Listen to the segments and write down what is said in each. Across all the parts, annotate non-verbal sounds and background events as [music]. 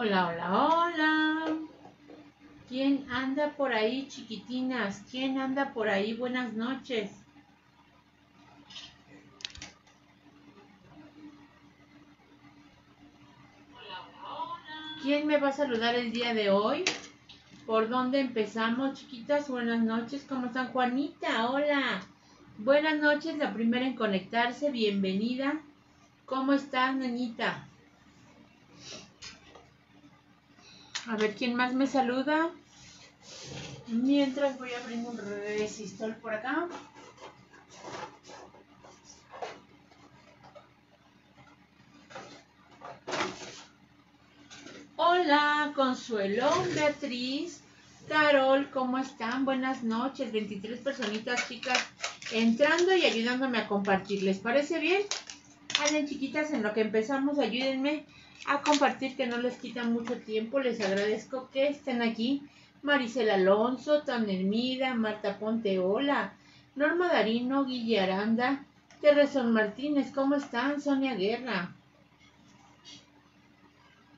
Hola, hola, hola. ¿Quién anda por ahí, chiquitinas? ¿Quién anda por ahí? Buenas noches. ¿Quién me va a saludar el día de hoy? ¿Por dónde empezamos, chiquitas? Buenas noches. ¿Cómo están? Juanita, hola. Buenas noches, la primera en conectarse. Bienvenida. ¿Cómo estás, niñita? A ver quién más me saluda. Mientras voy abriendo un resistor por acá. Hola, Consuelo, Beatriz, Carol, ¿cómo están? Buenas noches, 23 personitas chicas entrando y ayudándome a compartir. ¿Les parece bien? Anden chiquitas, en lo que empezamos, ayúdenme a compartir que no les quita mucho tiempo. Les agradezco que estén aquí. Maricela Alonso, Tan Hermida, Marta Ponte, hola. Norma Darino, Guille Aranda, Martínez, ¿cómo están? Sonia Guerra.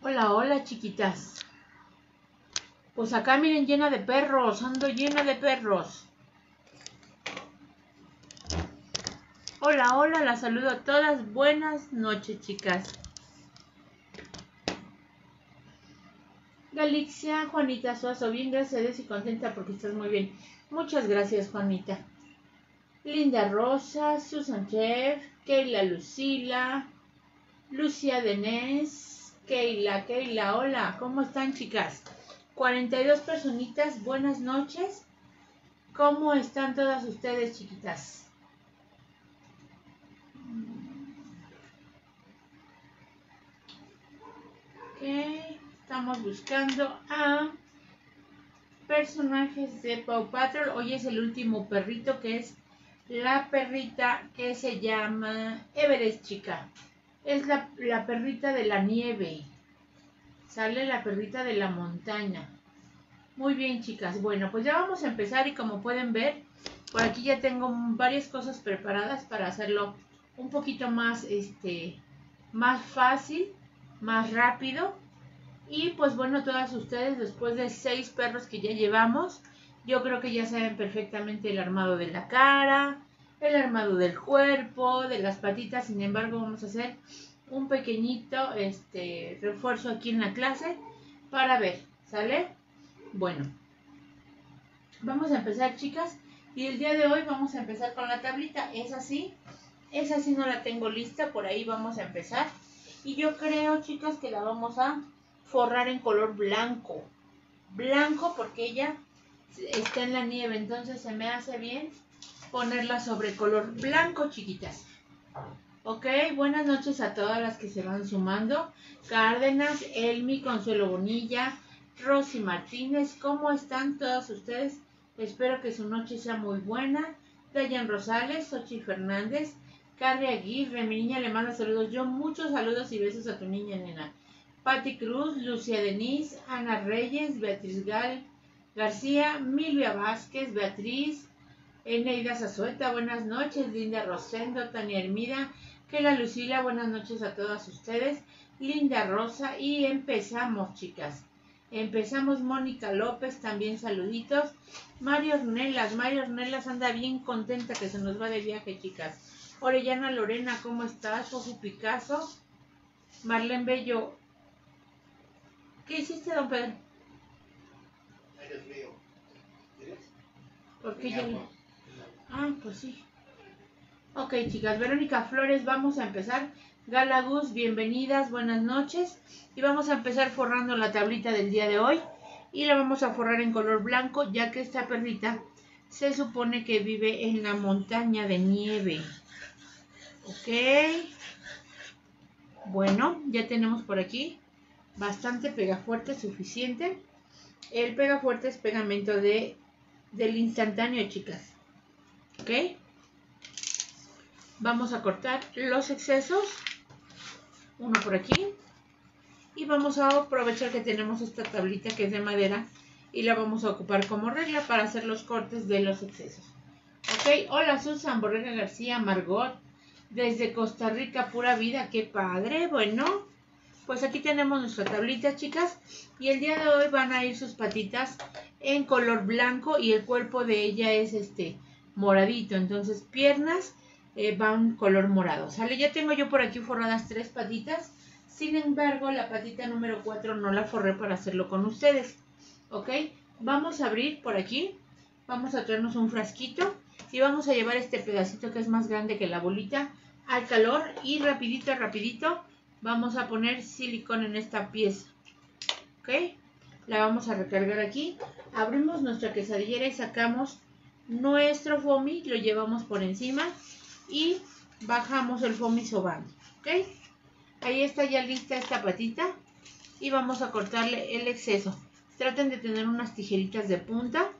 Hola, hola, chiquitas. Pues acá miren llena de perros, ando llena de perros. Hola, hola, las saludo a todas. Buenas noches, chicas. Galicia, Juanita Suazo, bien, gracias y contenta porque estás muy bien. Muchas gracias, Juanita. Linda Rosa, Susan Chef, Keila Lucila, Lucia Denés, Keila, Keila, hola, ¿cómo están, chicas? 42 personitas, buenas noches. ¿Cómo están todas ustedes, chiquitas? Ok. Buscando a personajes de Paw Patrol. Hoy es el último perrito que es la perrita que se llama Everest, chica. Es la, la perrita de la nieve. Sale la perrita de la montaña. Muy bien, chicas. Bueno, pues ya vamos a empezar y como pueden ver, por aquí ya tengo varias cosas preparadas para hacerlo un poquito más, este, más fácil, más rápido y pues bueno, todas ustedes, después de seis perros que ya llevamos, yo creo que ya saben perfectamente el armado de la cara, el armado del cuerpo, de las patitas. Sin embargo, vamos a hacer un pequeñito este, refuerzo aquí en la clase para ver, ¿sale? Bueno, vamos a empezar, chicas. Y el día de hoy vamos a empezar con la tablita. Es así, es así, no la tengo lista, por ahí vamos a empezar. Y yo creo, chicas, que la vamos a forrar en color blanco. Blanco porque ella está en la nieve, entonces se me hace bien ponerla sobre color blanco, chiquitas. Ok, buenas noches a todas las que se van sumando. Cárdenas, Elmi, Consuelo Bonilla, Rosy Martínez, ¿cómo están todas ustedes? Espero que su noche sea muy buena. Dayan Rosales, Sochi Fernández, Carrie Aguirre, mi niña le manda saludos. Yo muchos saludos y besos a tu niña, nena. Patti Cruz, Lucia Denise, Ana Reyes, Beatriz Gal, García, Milvia Vázquez, Beatriz, Eneida Zazueta, buenas noches, Linda Rosendo, Tania Hermida, Kela Lucila, buenas noches a todas ustedes, Linda Rosa y empezamos chicas. Empezamos Mónica López, también saluditos. Mario Ornelas, Mario Ornelas anda bien contenta que se nos va de viaje, chicas. Orellana Lorena, ¿cómo estás? Ojo Picasso. Marlene Bello, ¿Qué hiciste, don Pedro? Ay, Dios mío. ¿Por qué yo? Ah, pues sí. Ok, chicas, Verónica Flores, vamos a empezar. Galagus, bienvenidas, buenas noches. Y vamos a empezar forrando la tablita del día de hoy. Y la vamos a forrar en color blanco, ya que esta perrita se supone que vive en la montaña de nieve. Ok. Bueno, ya tenemos por aquí bastante pegafuerte, suficiente. El pegafuerte es pegamento de, del instantáneo, chicas. ¿Ok? Vamos a cortar los excesos. Uno por aquí. Y vamos a aprovechar que tenemos esta tablita que es de madera. Y la vamos a ocupar como regla para hacer los cortes de los excesos. ¿Ok? Hola Susan Borrega García Margot. Desde Costa Rica, pura vida. ¡Qué padre! Bueno, pues aquí tenemos nuestra tablita, chicas. Y el día de hoy van a ir sus patitas en color blanco y el cuerpo de ella es este moradito. Entonces, piernas eh, van color morado. ¿Sale? Ya tengo yo por aquí forradas tres patitas. Sin embargo, la patita número 4 no la forré para hacerlo con ustedes. ¿Ok? Vamos a abrir por aquí. Vamos a traernos un frasquito. Y vamos a llevar este pedacito que es más grande que la bolita al calor. Y rapidito, rapidito, vamos a poner silicón en esta pieza. ¿Ok? La vamos a recargar aquí. Abrimos nuestra quesadillera y sacamos nuestro foamy. Lo llevamos por encima. Y bajamos el foamy sobando. ¿Ok? Ahí está ya lista esta patita y vamos a cortarle el exceso. Traten de tener unas tijeritas de punta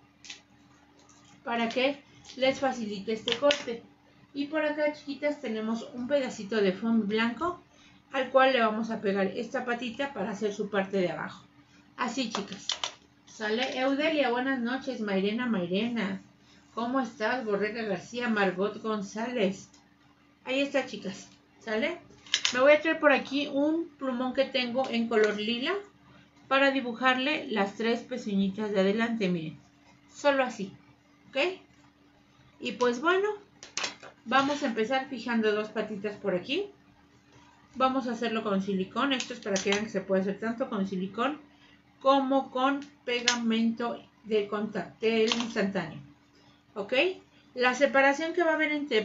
para que les facilite este corte. Y por acá, chiquitas, tenemos un pedacito de foam blanco al cual le vamos a pegar esta patita para hacer su parte de abajo. Así, chicas. Sale Eudelia, buenas noches. Mairena, Mairena. ¿Cómo estás? Borrega García, Margot González. Ahí está, chicas. ¿Sale? Me voy a traer por aquí un plumón que tengo en color lila para dibujarle las tres pezuñitas de adelante, miren. Solo así, ¿ok? Y pues bueno, vamos a empezar fijando dos patitas por aquí. Vamos a hacerlo con silicón. Esto es para que vean que se puede hacer tanto con silicón como con pegamento de contacto instantáneo. ¿Ok? La separación que va a haber entre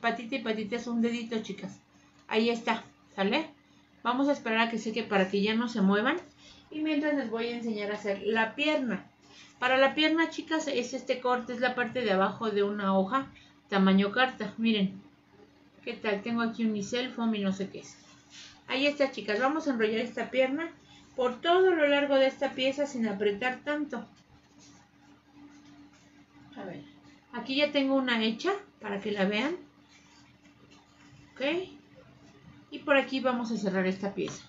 patita y patita es un dedito, chicas. Ahí está, ¿sale? Vamos a esperar a que seque para que ya no se muevan. Y mientras les voy a enseñar a hacer la pierna. Para la pierna, chicas, es este corte, es la parte de abajo de una hoja tamaño carta. Miren, ¿qué tal? Tengo aquí un micel, foam y no sé qué es. Ahí está, chicas. Vamos a enrollar esta pierna por todo lo largo de esta pieza sin apretar tanto. A ver, aquí ya tengo una hecha para que la vean. ¿Ok? y por aquí vamos a cerrar esta pieza.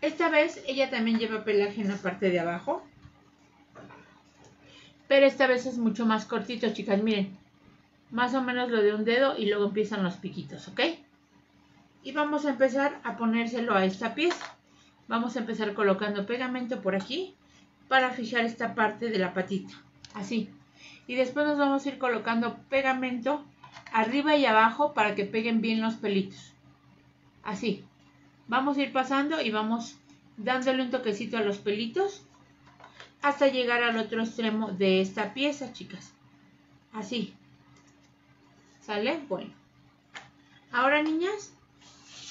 Esta vez ella también lleva pelaje en la parte de abajo. Pero esta vez es mucho más cortito, chicas. Miren, más o menos lo de un dedo y luego empiezan los piquitos, ¿ok? Y vamos a empezar a ponérselo a esta pieza. Vamos a empezar colocando pegamento por aquí para fijar esta parte de la patita. Así. Y después nos vamos a ir colocando pegamento arriba y abajo para que peguen bien los pelitos. Así. Vamos a ir pasando y vamos dándole un toquecito a los pelitos hasta llegar al otro extremo de esta pieza, chicas. Así. ¿Sale? Bueno. Ahora, niñas,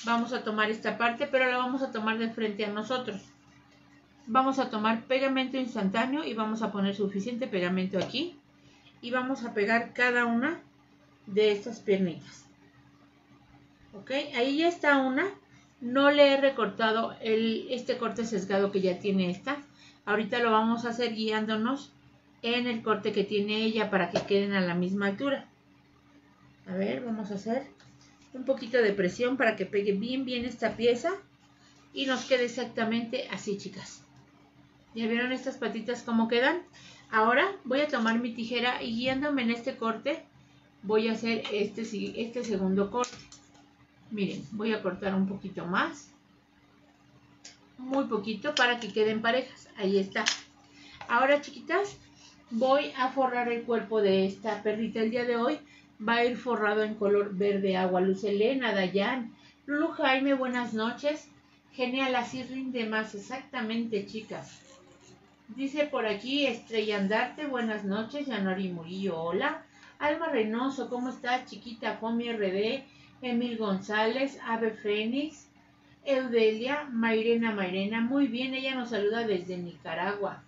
vamos a tomar esta parte, pero la vamos a tomar de frente a nosotros. Vamos a tomar pegamento instantáneo y vamos a poner suficiente pegamento aquí. Y vamos a pegar cada una de estas piernitas. Ok, ahí ya está una. No le he recortado el, este corte sesgado que ya tiene esta. Ahorita lo vamos a hacer guiándonos en el corte que tiene ella para que queden a la misma altura. A ver, vamos a hacer un poquito de presión para que pegue bien bien esta pieza y nos quede exactamente así, chicas. ¿Ya vieron estas patitas cómo quedan? Ahora voy a tomar mi tijera y guiándome en este corte voy a hacer este, este segundo corte. Miren, voy a cortar un poquito más. Muy poquito para que queden parejas. Ahí está. Ahora, chiquitas, voy a forrar el cuerpo de esta perrita el día de hoy. Va a ir forrado en color verde agua. Luz Elena, Dayan, Lulu Jaime, buenas noches. Genial, así rinde más. Exactamente, chicas. Dice por aquí Estrella Andarte, buenas noches. Yanori Murillo, hola. Alma Reynoso, ¿cómo estás, chiquita? Fomi RD, Emil González, Ave Fénix, Eudelia, Mairena Mairena, muy bien, ella nos saluda desde Nicaragua.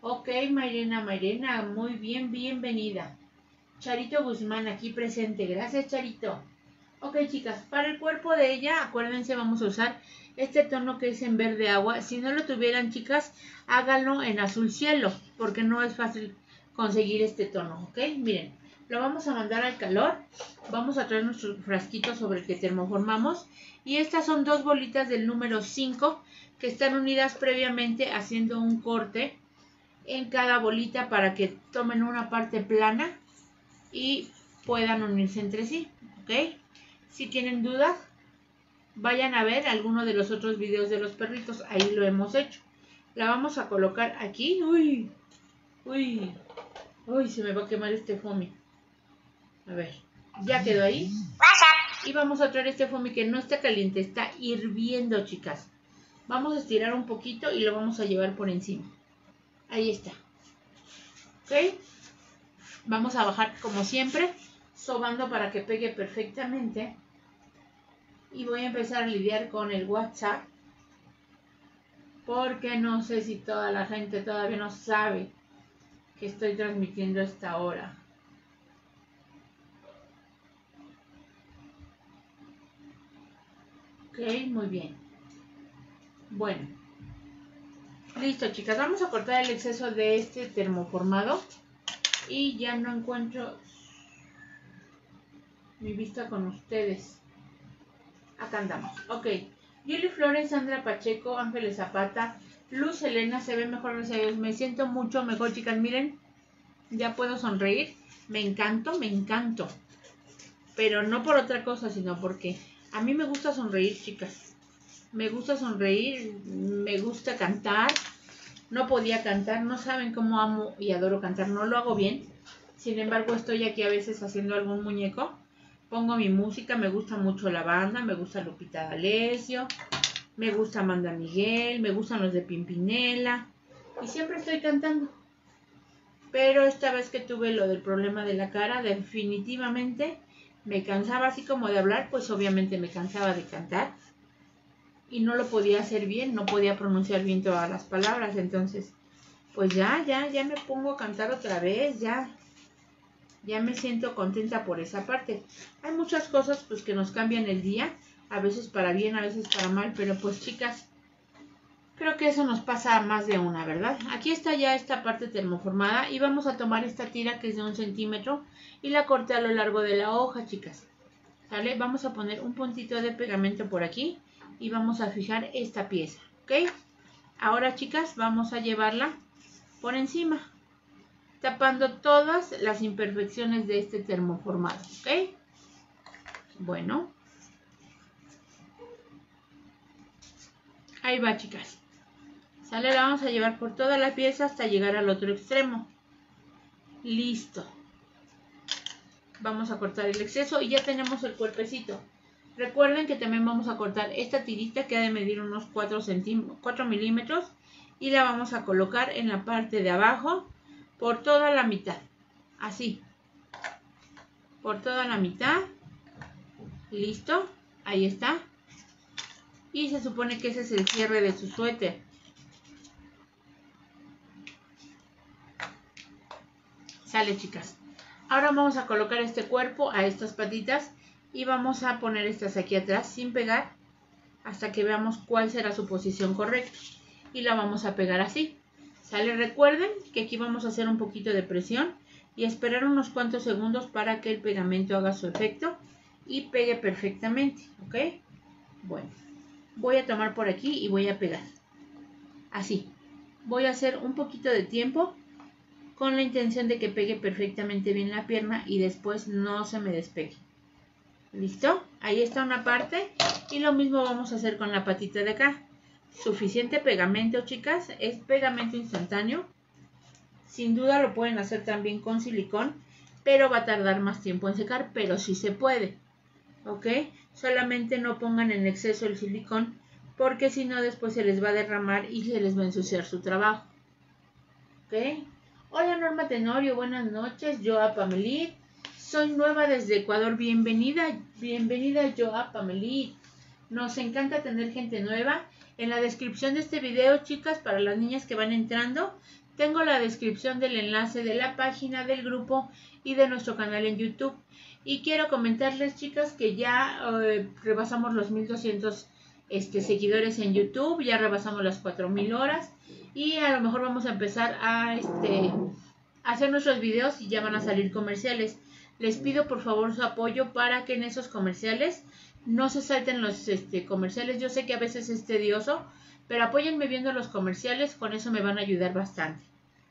Ok, Mairena Mairena, muy bien, bienvenida. Charito Guzmán aquí presente, gracias Charito. Ok chicas, para el cuerpo de ella, acuérdense, vamos a usar este tono que es en verde agua. Si no lo tuvieran chicas, háganlo en azul cielo, porque no es fácil conseguir este tono, ok. Miren, lo vamos a mandar al calor. Vamos a traer nuestro frasquito sobre el que termoformamos. Y estas son dos bolitas del número 5 que están unidas previamente haciendo un corte en cada bolita para que tomen una parte plana y puedan unirse entre sí. ¿Ok? Si tienen dudas, vayan a ver alguno de los otros videos de los perritos, ahí lo hemos hecho. La vamos a colocar aquí, uy, uy, uy, se me va a quemar este foamy. A ver, ya quedó ahí. Y vamos a traer este foamy que no está caliente, está hirviendo, chicas. Vamos a estirar un poquito y lo vamos a llevar por encima. Ahí está. ¿Ok? Vamos a bajar como siempre, sobando para que pegue perfectamente. Y voy a empezar a lidiar con el WhatsApp. Porque no sé si toda la gente todavía no sabe que estoy transmitiendo esta hora. Ok, muy bien. Bueno. Listo, chicas. Vamos a cortar el exceso de este termoformado. Y ya no encuentro mi vista con ustedes. Acá andamos. Ok. Yuli Flores, Sandra Pacheco, Ángeles Zapata, Luz Elena, se ve mejor, gracias a. Me siento mucho mejor, chicas. Miren, ya puedo sonreír. Me encanto, me encanto. Pero no por otra cosa, sino porque a mí me gusta sonreír, chicas. Me gusta sonreír, me gusta cantar. No podía cantar, no saben cómo amo y adoro cantar, no lo hago bien. Sin embargo, estoy aquí a veces haciendo algún muñeco. Pongo mi música, me gusta mucho la banda, me gusta Lupita D'Alessio, me gusta Amanda Miguel, me gustan los de Pimpinela. Y siempre estoy cantando. Pero esta vez que tuve lo del problema de la cara, definitivamente me cansaba así como de hablar, pues obviamente me cansaba de cantar y no lo podía hacer bien, no podía pronunciar bien todas las palabras, entonces, pues ya, ya, ya me pongo a cantar otra vez, ya, ya me siento contenta por esa parte. Hay muchas cosas pues que nos cambian el día, a veces para bien, a veces para mal, pero pues chicas, creo que eso nos pasa más de una, ¿verdad? Aquí está ya esta parte termoformada y vamos a tomar esta tira que es de un centímetro y la corté a lo largo de la hoja, chicas. ¿Sale? Vamos a poner un puntito de pegamento por aquí y vamos a fijar esta pieza, ¿ok? Ahora, chicas, vamos a llevarla por encima, tapando todas las imperfecciones de este termoformado, ¿ok? Bueno. Ahí va, chicas. Sale, la vamos a llevar por toda la pieza hasta llegar al otro extremo. Listo. Vamos a cortar el exceso y ya tenemos el cuerpecito. Recuerden que también vamos a cortar esta tirita que ha de medir unos 4, 4 milímetros y la vamos a colocar en la parte de abajo por toda la mitad. Así. Por toda la mitad. Listo. Ahí está. Y se supone que ese es el cierre de su suéter. Sale chicas. Ahora vamos a colocar este cuerpo a estas patitas y vamos a poner estas aquí atrás sin pegar hasta que veamos cuál será su posición correcta. Y la vamos a pegar así. Sale recuerden que aquí vamos a hacer un poquito de presión y esperar unos cuantos segundos para que el pegamento haga su efecto y pegue perfectamente ok bueno voy a tomar por aquí y voy a pegar. Así. Voy a hacer un poquito de tiempo con la intención de que pegue perfectamente bien la pierna y después no se me despegue ¿Listo? Ahí está una parte. Y lo mismo vamos a hacer con la patita de acá. Suficiente pegamento, chicas. Es pegamento instantáneo. Sin duda lo pueden hacer también con silicón. Pero va a tardar más tiempo en secar. Pero sí se puede. ¿Ok? Solamente no pongan en exceso el silicón. Porque si no después se les va a derramar y se les va a ensuciar su trabajo. ¿Ok? Hola Norma Tenorio, buenas noches. Yo a Pamelit. Soy nueva desde Ecuador. Bienvenida, bienvenida yo a Pamelit. Nos encanta tener gente nueva. En la descripción de este video, chicas, para las niñas que van entrando, tengo la descripción del enlace de la página del grupo y de nuestro canal en YouTube. Y quiero comentarles, chicas, que ya eh, rebasamos los 1200 este, seguidores en YouTube, ya rebasamos las 4000 horas y a lo mejor vamos a empezar este, a hacer nuestros videos y ya van a salir comerciales les pido por favor su apoyo para que en esos comerciales no se salten los este, comerciales. Yo sé que a veces es tedioso, pero apóyenme viendo los comerciales, con eso me van a ayudar bastante.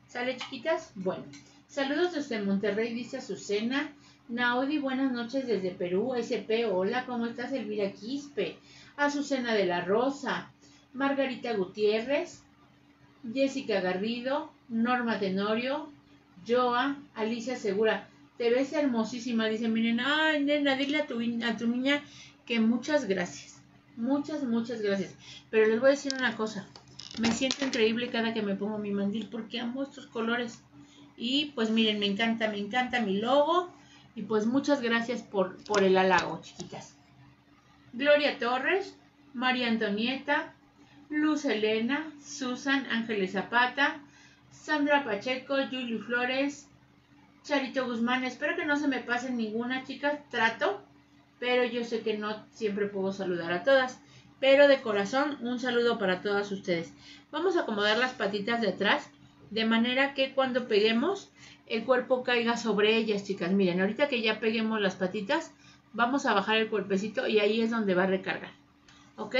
¿Sale, chiquitas? Bueno, saludos desde Monterrey, dice Azucena. Naudi, buenas noches desde Perú. SP, hola, ¿cómo estás, Elvira Quispe? Azucena de la Rosa, Margarita Gutiérrez, Jessica Garrido, Norma Tenorio, Joa, Alicia Segura. Te ves hermosísima, dice miren, ay nena, dile a tu, a tu niña que muchas gracias. Muchas, muchas gracias. Pero les voy a decir una cosa. Me siento increíble cada que me pongo mi mandil porque amo estos colores. Y pues miren, me encanta, me encanta mi logo. Y pues muchas gracias por, por el halago, chiquitas. Gloria Torres, María Antonieta, Luz Elena, Susan Ángeles Zapata, Sandra Pacheco, Julio Flores, Charito Guzmán. Espero que no se me pasen ninguna, chicas. Trato, pero yo sé que no siempre puedo saludar a todas. Pero de corazón, un saludo para todas ustedes. Vamos a acomodar las patitas de atrás de manera que cuando peguemos el cuerpo caiga sobre ellas, chicas. Miren, ahorita que ya peguemos las patitas, vamos a bajar el cuerpecito y ahí es donde va a recargar. ¿Ok?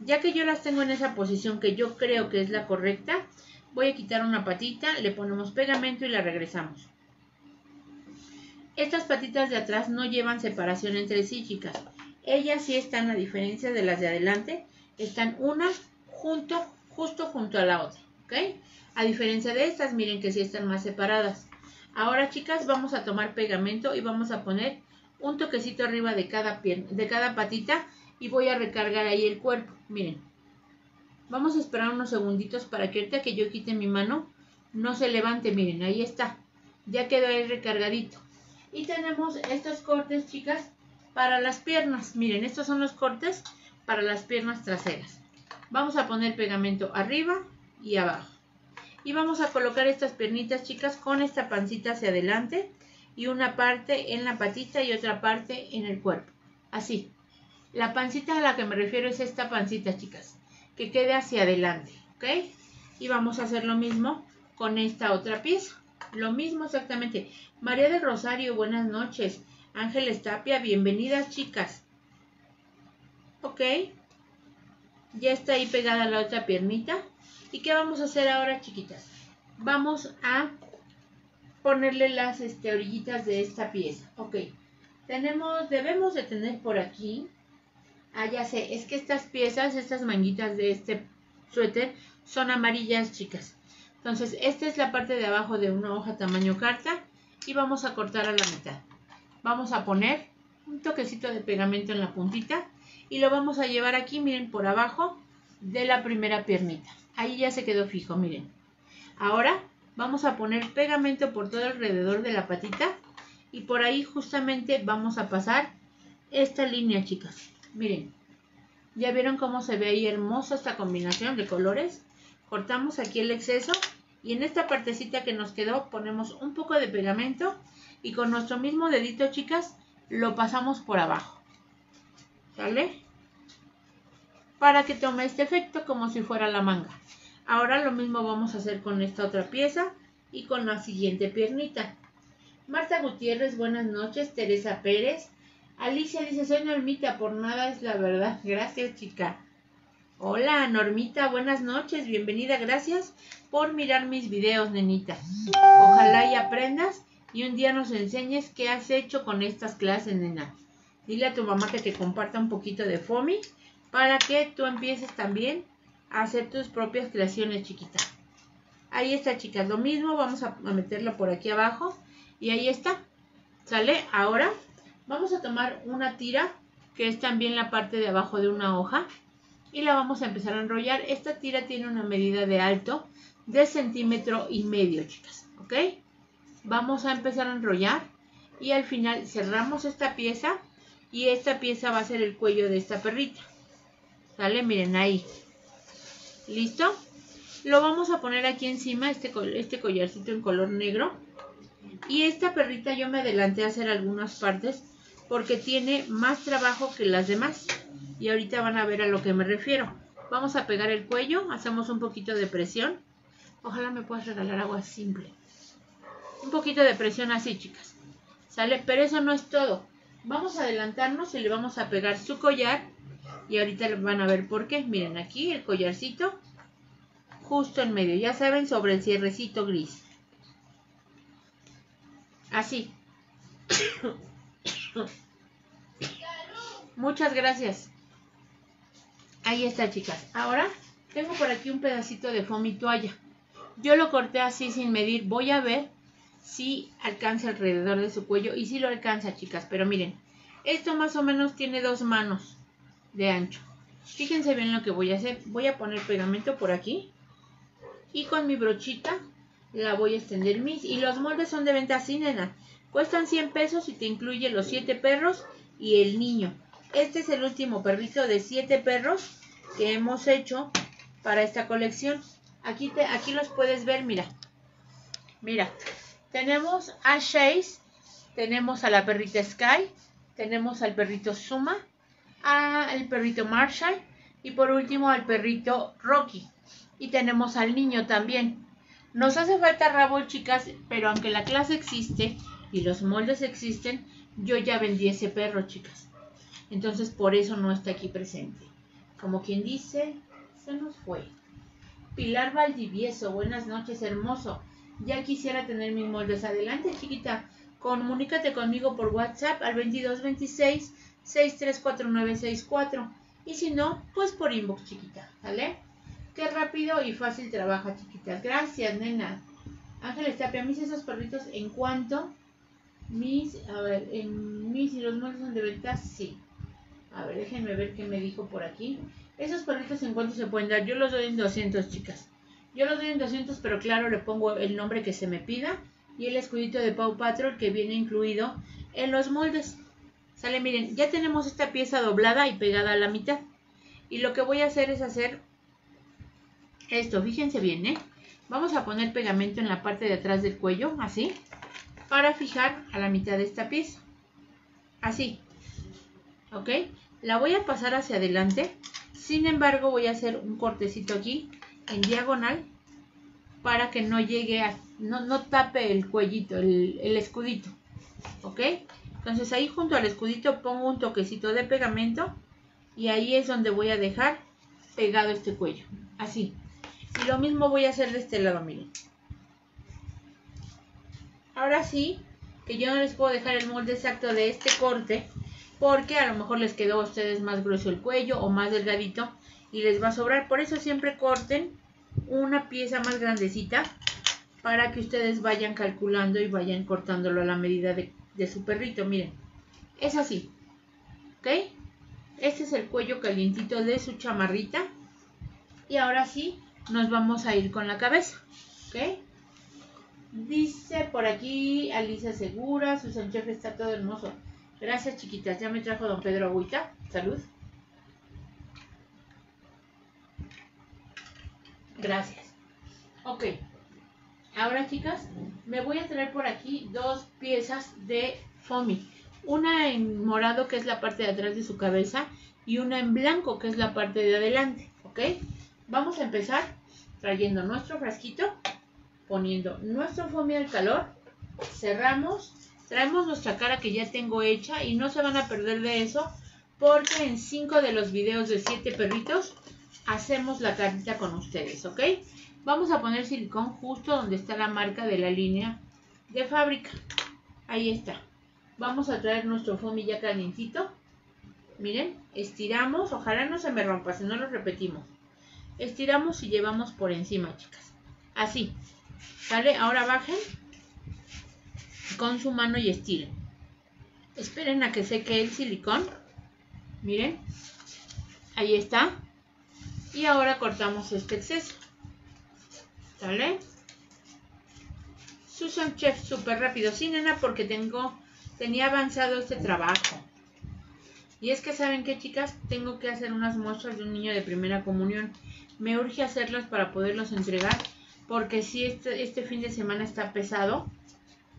Ya que yo las tengo en esa posición que yo creo que es la correcta, voy a quitar una patita, le ponemos pegamento y la regresamos. Estas patitas de atrás no llevan separación entre sí, chicas. Ellas sí están, a diferencia de las de adelante, están una junto, justo junto a la otra, ¿ok? A diferencia de estas, miren que sí están más separadas. Ahora, chicas, vamos a tomar pegamento y vamos a poner un toquecito arriba de cada, pierna, de cada patita y voy a recargar ahí el cuerpo. Miren, vamos a esperar unos segunditos para que ahorita que yo quite mi mano no se levante. Miren, ahí está. Ya quedó ahí recargadito. Y tenemos estos cortes, chicas, para las piernas. Miren, estos son los cortes para las piernas traseras. Vamos a poner pegamento arriba y abajo. Y vamos a colocar estas piernitas, chicas, con esta pancita hacia adelante y una parte en la patita y otra parte en el cuerpo. Así. La pancita a la que me refiero es esta pancita, chicas, que quede hacia adelante, ¿ok? Y vamos a hacer lo mismo con esta otra pieza. Lo mismo exactamente. María del Rosario, buenas noches. Ángeles Tapia, bienvenidas, chicas. Ok. Ya está ahí pegada la otra piernita. ¿Y qué vamos a hacer ahora, chiquitas? Vamos a ponerle las este, orillitas de esta pieza. Ok. Tenemos, debemos de tener por aquí. Ah, ya sé, es que estas piezas, estas manguitas de este suéter son amarillas, chicas. Entonces, esta es la parte de abajo de una hoja tamaño carta y vamos a cortar a la mitad. Vamos a poner un toquecito de pegamento en la puntita y lo vamos a llevar aquí, miren, por abajo de la primera piernita. Ahí ya se quedó fijo, miren. Ahora vamos a poner pegamento por todo alrededor de la patita y por ahí justamente vamos a pasar esta línea, chicas. Miren, ya vieron cómo se ve ahí hermosa esta combinación de colores. Cortamos aquí el exceso y en esta partecita que nos quedó ponemos un poco de pegamento y con nuestro mismo dedito, chicas, lo pasamos por abajo. ¿Sale? Para que tome este efecto como si fuera la manga. Ahora lo mismo vamos a hacer con esta otra pieza y con la siguiente piernita. Marta Gutiérrez, buenas noches. Teresa Pérez. Alicia dice, soy Normita, por nada es la verdad. [laughs] Gracias, chica. Hola, Normita, buenas noches. Bienvenida, gracias por mirar mis videos, nenita. Ojalá y aprendas y un día nos enseñes qué has hecho con estas clases, nena. Dile a tu mamá que te comparta un poquito de FOMI para que tú empieces también hacer tus propias creaciones, chiquita. Ahí está, chicas. Lo mismo, vamos a, meterlo por aquí abajo. Y ahí está. ¿Sale? Ahora vamos a tomar una tira, que es también la parte de abajo de una hoja. Y la vamos a empezar a enrollar. Esta tira tiene una medida de alto de centímetro y medio, chicas. ¿Ok? Vamos a empezar a enrollar. Y al final cerramos esta pieza. Y esta pieza va a ser el cuello de esta perrita. ¿Sale? Miren ahí. ¿Listo? Lo vamos a poner aquí encima, este, este collarcito en color negro. Y esta perrita yo me adelanté a hacer algunas partes porque tiene más trabajo que las demás. Y ahorita van a ver a lo que me refiero. Vamos a pegar el cuello, hacemos un poquito de presión. Ojalá me puedas regalar agua simple. Un poquito de presión así, chicas. ¿Sale? Pero eso no es todo. Vamos a adelantarnos y le vamos a pegar su collar y ahorita van a ver por qué. Miren aquí el collarcito justo en medio. Ya saben, sobre el cierrecito gris. Así. [coughs] [coughs] [coughs] Muchas gracias. Ahí está, chicas. Ahora tengo por aquí un pedacito de foamy toalla. Yo lo corté así sin medir. Voy a ver si alcanza alrededor de su cuello. Y si lo alcanza, chicas. Pero miren, esto más o menos tiene dos manos de ancho. Fíjense bien lo que voy a hacer. Voy a poner pegamento por aquí. Y con mi brochita la voy a extender mis. Y los moldes son de venta así, nena. Cuestan 100 pesos y te incluye los 7 perros y el niño. Este es el último perrito de 7 perros que hemos hecho para esta colección. Aquí, aquí los puedes ver, mira. Mira, tenemos a Chase, tenemos a la perrita Sky, tenemos al perrito Suma, al perrito Marshall y por último al perrito Rocky. Y tenemos al niño también. Nos hace falta rabo, chicas, pero aunque la clase existe y los moldes existen, yo ya vendí ese perro, chicas. Entonces por eso no está aquí presente. Como quien dice, se nos fue. Pilar Valdivieso, buenas noches, hermoso. Ya quisiera tener mis moldes. Adelante, chiquita. Comunícate conmigo por WhatsApp al 2226 634964. Y si no, pues por inbox, chiquita. ¿Vale? Qué rápido y fácil trabaja, chiquita. Gracias, nena. Ángeles Tapia, mis esos perritos en cuanto. Mis, a ver, en mis y los moldes son de venta, sí. A ver, déjenme ver qué me dijo por aquí. Esos perritos en cuánto se pueden dar. Yo los doy en 200, chicas. Yo los doy en 200, pero claro, le pongo el nombre que se me pida y el escudito de Pau Patrol que viene incluido en los moldes. Sale, miren, ya tenemos esta pieza doblada y pegada a la mitad. Y lo que voy a hacer es hacer esto, fíjense bien, ¿eh? Vamos a poner pegamento en la parte de atrás del cuello, así, para fijar a la mitad de esta pieza. Así, ¿ok? La voy a pasar hacia adelante. Sin embargo, voy a hacer un cortecito aquí en diagonal para que no llegue a, no, no tape el cuellito, el, el escudito. ¿Ok? Entonces ahí junto al escudito pongo un toquecito de pegamento y ahí es donde voy a dejar pegado este cuello. Así. Y lo mismo voy a hacer de este lado, miren. Ahora sí, que yo no les puedo dejar el molde exacto de este corte porque a lo mejor les quedó a ustedes más grueso el cuello o más delgadito y les va a sobrar. Por eso siempre corten una pieza más grandecita para que ustedes vayan calculando y vayan cortándolo a la medida de, su perrito. Miren, es así. ¿Ok? Este es el cuello calientito de su chamarrita. Y ahora sí, nos vamos a ir con la cabeza. ¿Ok? Dice por aquí Alicia Segura, su Chef está todo hermoso. Gracias, chiquitas. Ya me trajo don Pedro Agüita. Salud. Gracias. Ok. Ahora, chicas, me voy a traer por aquí dos piezas de foamy. Una en morado, que es la parte de atrás de su cabeza, y una en blanco, que es la parte de adelante. ¿Ok? Vamos a empezar trayendo nuestro frasquito, poniendo nuestro foamy al calor, cerramos Traemos nuestra cara que ya tengo hecha y no se van a perder de eso porque en cinco de los videos de siete perritos hacemos la carita con ustedes, ¿ok? Vamos a poner silicón justo donde está la marca de la línea de fábrica. Ahí está. Vamos a traer nuestro foamy ya calientito. Miren, estiramos. Ojalá no se me rompa, si no lo repetimos. Estiramos y llevamos por encima, chicas. Así. ¿Vale? Ahora bajen con su mano y estiren. Esperen a que seque el silicón. Miren. Ahí está. Y ahora cortamos este exceso. ¿Sale? Susan Chef súper rápido. Sí, nena, porque tengo, tenía avanzado este trabajo. Y es que, ¿saben qué, chicas? Tengo que hacer unas muestras de un niño de primera comunión. Me urge hacerlas para poderlos entregar. Porque si este, este fin de semana está pesado,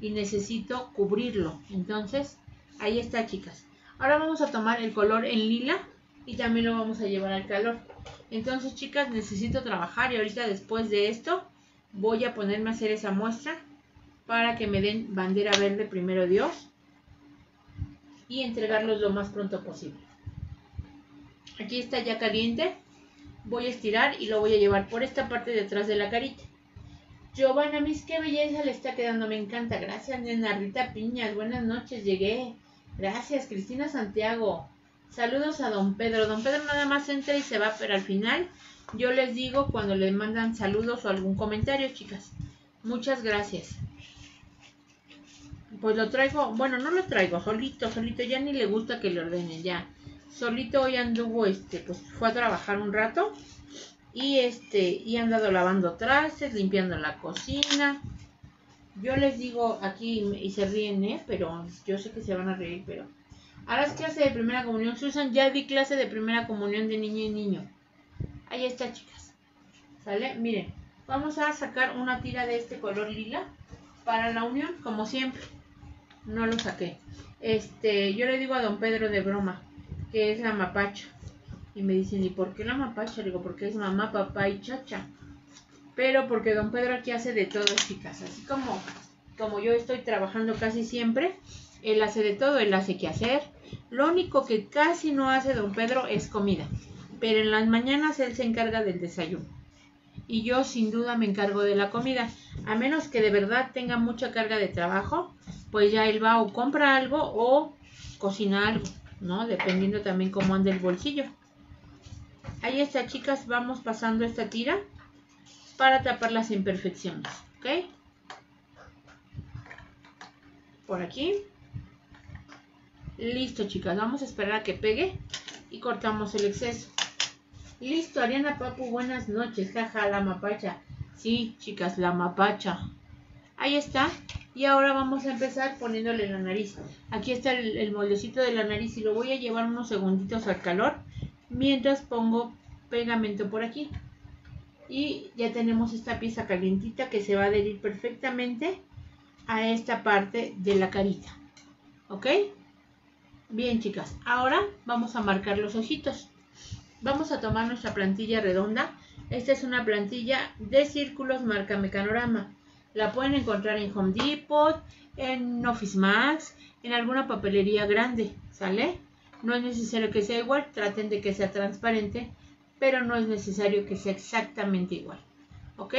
y necesito cubrirlo. Entonces, ahí está, chicas. Ahora vamos a tomar el color en lila y también lo vamos a llevar al calor. Entonces, chicas, necesito trabajar y ahorita después de esto voy a ponerme a hacer esa muestra para que me den bandera verde primero Dios y entregarlos lo más pronto posible. Aquí está ya caliente. Voy a estirar y lo voy a llevar por esta parte de atrás de la carita. Giovanna, mis qué belleza le está quedando, me encanta. Gracias, nena Rita Piñas, buenas noches, llegué. Gracias, Cristina Santiago. Saludos a don Pedro. Don Pedro nada más entra y se va, pero al final yo les digo cuando le mandan saludos o algún comentario, chicas. Muchas gracias. Pues lo traigo, bueno, no lo traigo, solito, solito, ya ni le gusta que le ordenen, ya. Solito hoy anduvo, este, pues fue a trabajar un rato y este, y ha andado lavando trastes, limpiando la cocina. Yo les digo aquí y se ríen, ¿eh? Pero yo sé que se van a reír, pero... Es clase de primera comunión. Susan, ya di clase de primera comunión de niña y niño. Ahí está, chicas. ¿Sale? Miren, vamos a sacar una tira de este color lila para la unión, como siempre no lo saqué. Este, yo le digo a don Pedro de broma que es la mapacha. Y me dicen, ¿y por qué la mapacha? Le digo, porque es mamá, papá y chacha. Pero porque don Pedro aquí hace de todo, chicas. Así como, como yo estoy trabajando casi siempre, él hace de todo, él hace que hacer. Lo único que casi no hace don Pedro es comida. Pero en las mañanas él se encarga del desayuno. Y yo sin duda me encargo de la comida. A menos que de verdad tenga mucha carga de trabajo, pues ya él va o compra algo o cocina algo, ¿no? Dependiendo también cómo anda el bolsillo. Ahí está, chicas, vamos pasando esta tira para tapar las imperfecciones, ¿ok? Por aquí. Listo, chicas, vamos a esperar a que pegue y cortamos el exceso. Listo, Ariana Papu, buenas noches, jaja, la mapacha. Sí, chicas, la mapacha. Ahí está. Y ahora vamos a empezar poniéndole la nariz. Aquí está el, moldecito de la nariz y lo voy a llevar unos segunditos al calor mientras pongo pegamento por aquí. Y ya tenemos esta pieza calientita que se va a adherir perfectamente a esta parte de la carita. ¿Ok? Bien, chicas. Ahora vamos a marcar los ojitos. Vamos a tomar nuestra plantilla redonda. Esta es una plantilla de círculos marca Mecanorama. La pueden encontrar en Home Depot, en Office Max, en alguna papelería grande, ¿sale? No es necesario que sea igual, traten de que sea transparente, pero no es necesario que sea exactamente igual, ¿ok?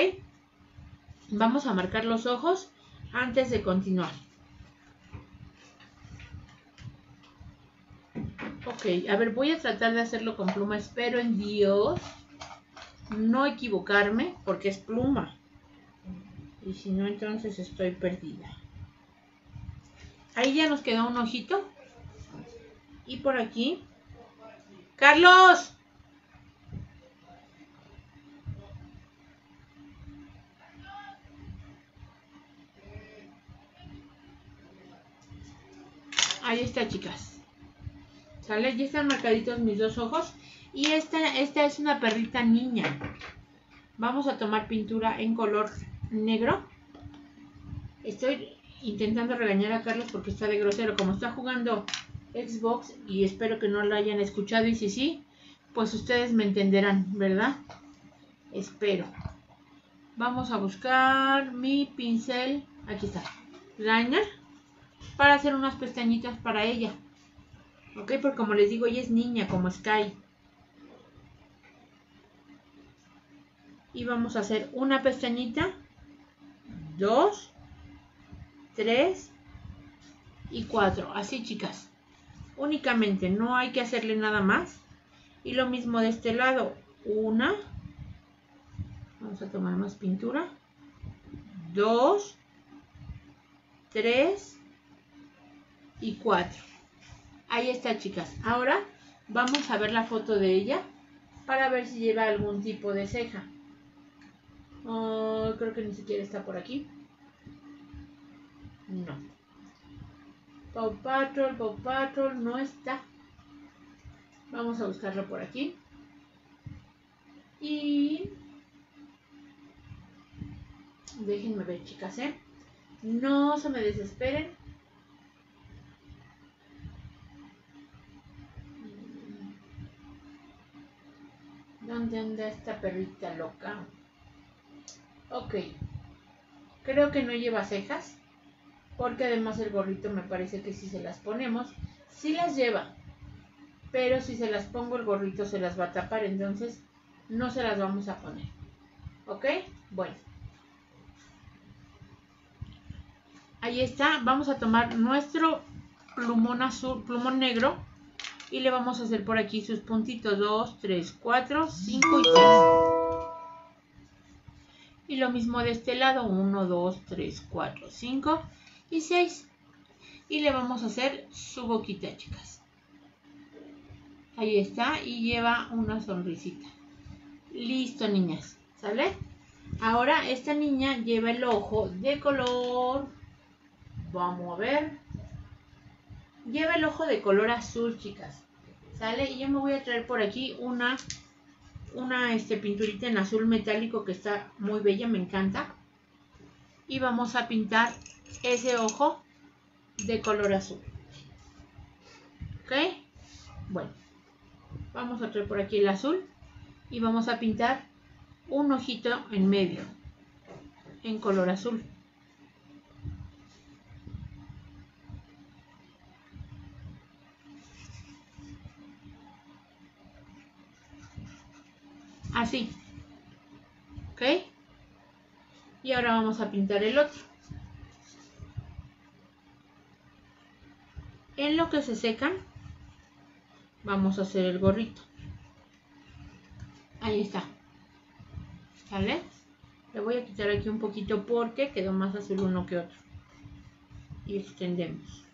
Vamos a marcar los ojos antes de continuar. Ok, a ver, voy a tratar de hacerlo con pluma, espero en Dios no equivocarme, porque es pluma. Y si no, entonces estoy perdida. Ahí ya nos quedó un ojito. Y por aquí. ¡Carlos! Ahí está, chicas. ¿Sale? Ya están marcaditos mis dos ojos. Y esta, esta es una perrita niña. Vamos a tomar pintura en color negro. Estoy intentando regañar a Carlos porque está de grosero. Como está jugando Xbox y espero que no lo hayan escuchado y si sí, pues ustedes me entenderán, ¿verdad? Espero. Vamos a buscar mi pincel. Aquí está. Liner. Para hacer unas pestañitas para ella. Ok, porque como les digo, ella es niña, como Sky. Y vamos a hacer una pestañita 2, 3 y 4. Así, chicas. Únicamente, no hay que hacerle nada más. Y lo mismo de este lado. Una. Vamos a tomar más pintura. 2, 3 y 4. Ahí está, chicas. Ahora vamos a ver la foto de ella para ver si lleva algún tipo de ceja. Oh, creo que ni siquiera está por aquí. No. Paw Patrol, Paw Patrol no está. Vamos a buscarlo por aquí. Y... Déjenme ver, chicas, ¿eh? No se me desesperen. ¿Dónde anda esta perrita loca? Ok. Creo que no lleva cejas. Porque además el gorrito me parece que si se las ponemos, sí las lleva. Pero si se las pongo el gorrito se las va a tapar. Entonces no se las vamos a poner. ¿Ok? Bueno. Ahí está. Vamos a tomar nuestro plumón azul, plumón negro. y le vamos a hacer por aquí sus puntitos 2, 3, 4, 5 y 6. Y lo mismo de este lado, 1, 2, 3, 4, 5 y 6. Y le vamos a hacer su boquita, chicas. Ahí está y lleva una sonrisita. Listo, niñas. ¿Sale? Ahora esta niña lleva el ojo de color... Vamos a ver. Lleva el ojo de color azul, chicas. ¿Sale? Y yo me voy a traer por aquí una, una este, pinturita en azul metálico que está muy bella, me encanta. Y vamos a pintar ese ojo de color azul. ¿Ok? Bueno, vamos a traer por aquí el azul y vamos a pintar un ojito en medio en color azul. Así. ¿Ok? Y ahora vamos a pintar el otro. En lo que se secan, vamos a hacer el gorrito. Ahí está. ¿Sale? Le voy a quitar aquí un poquito porque quedó más azul uno que otro. Y extendemos.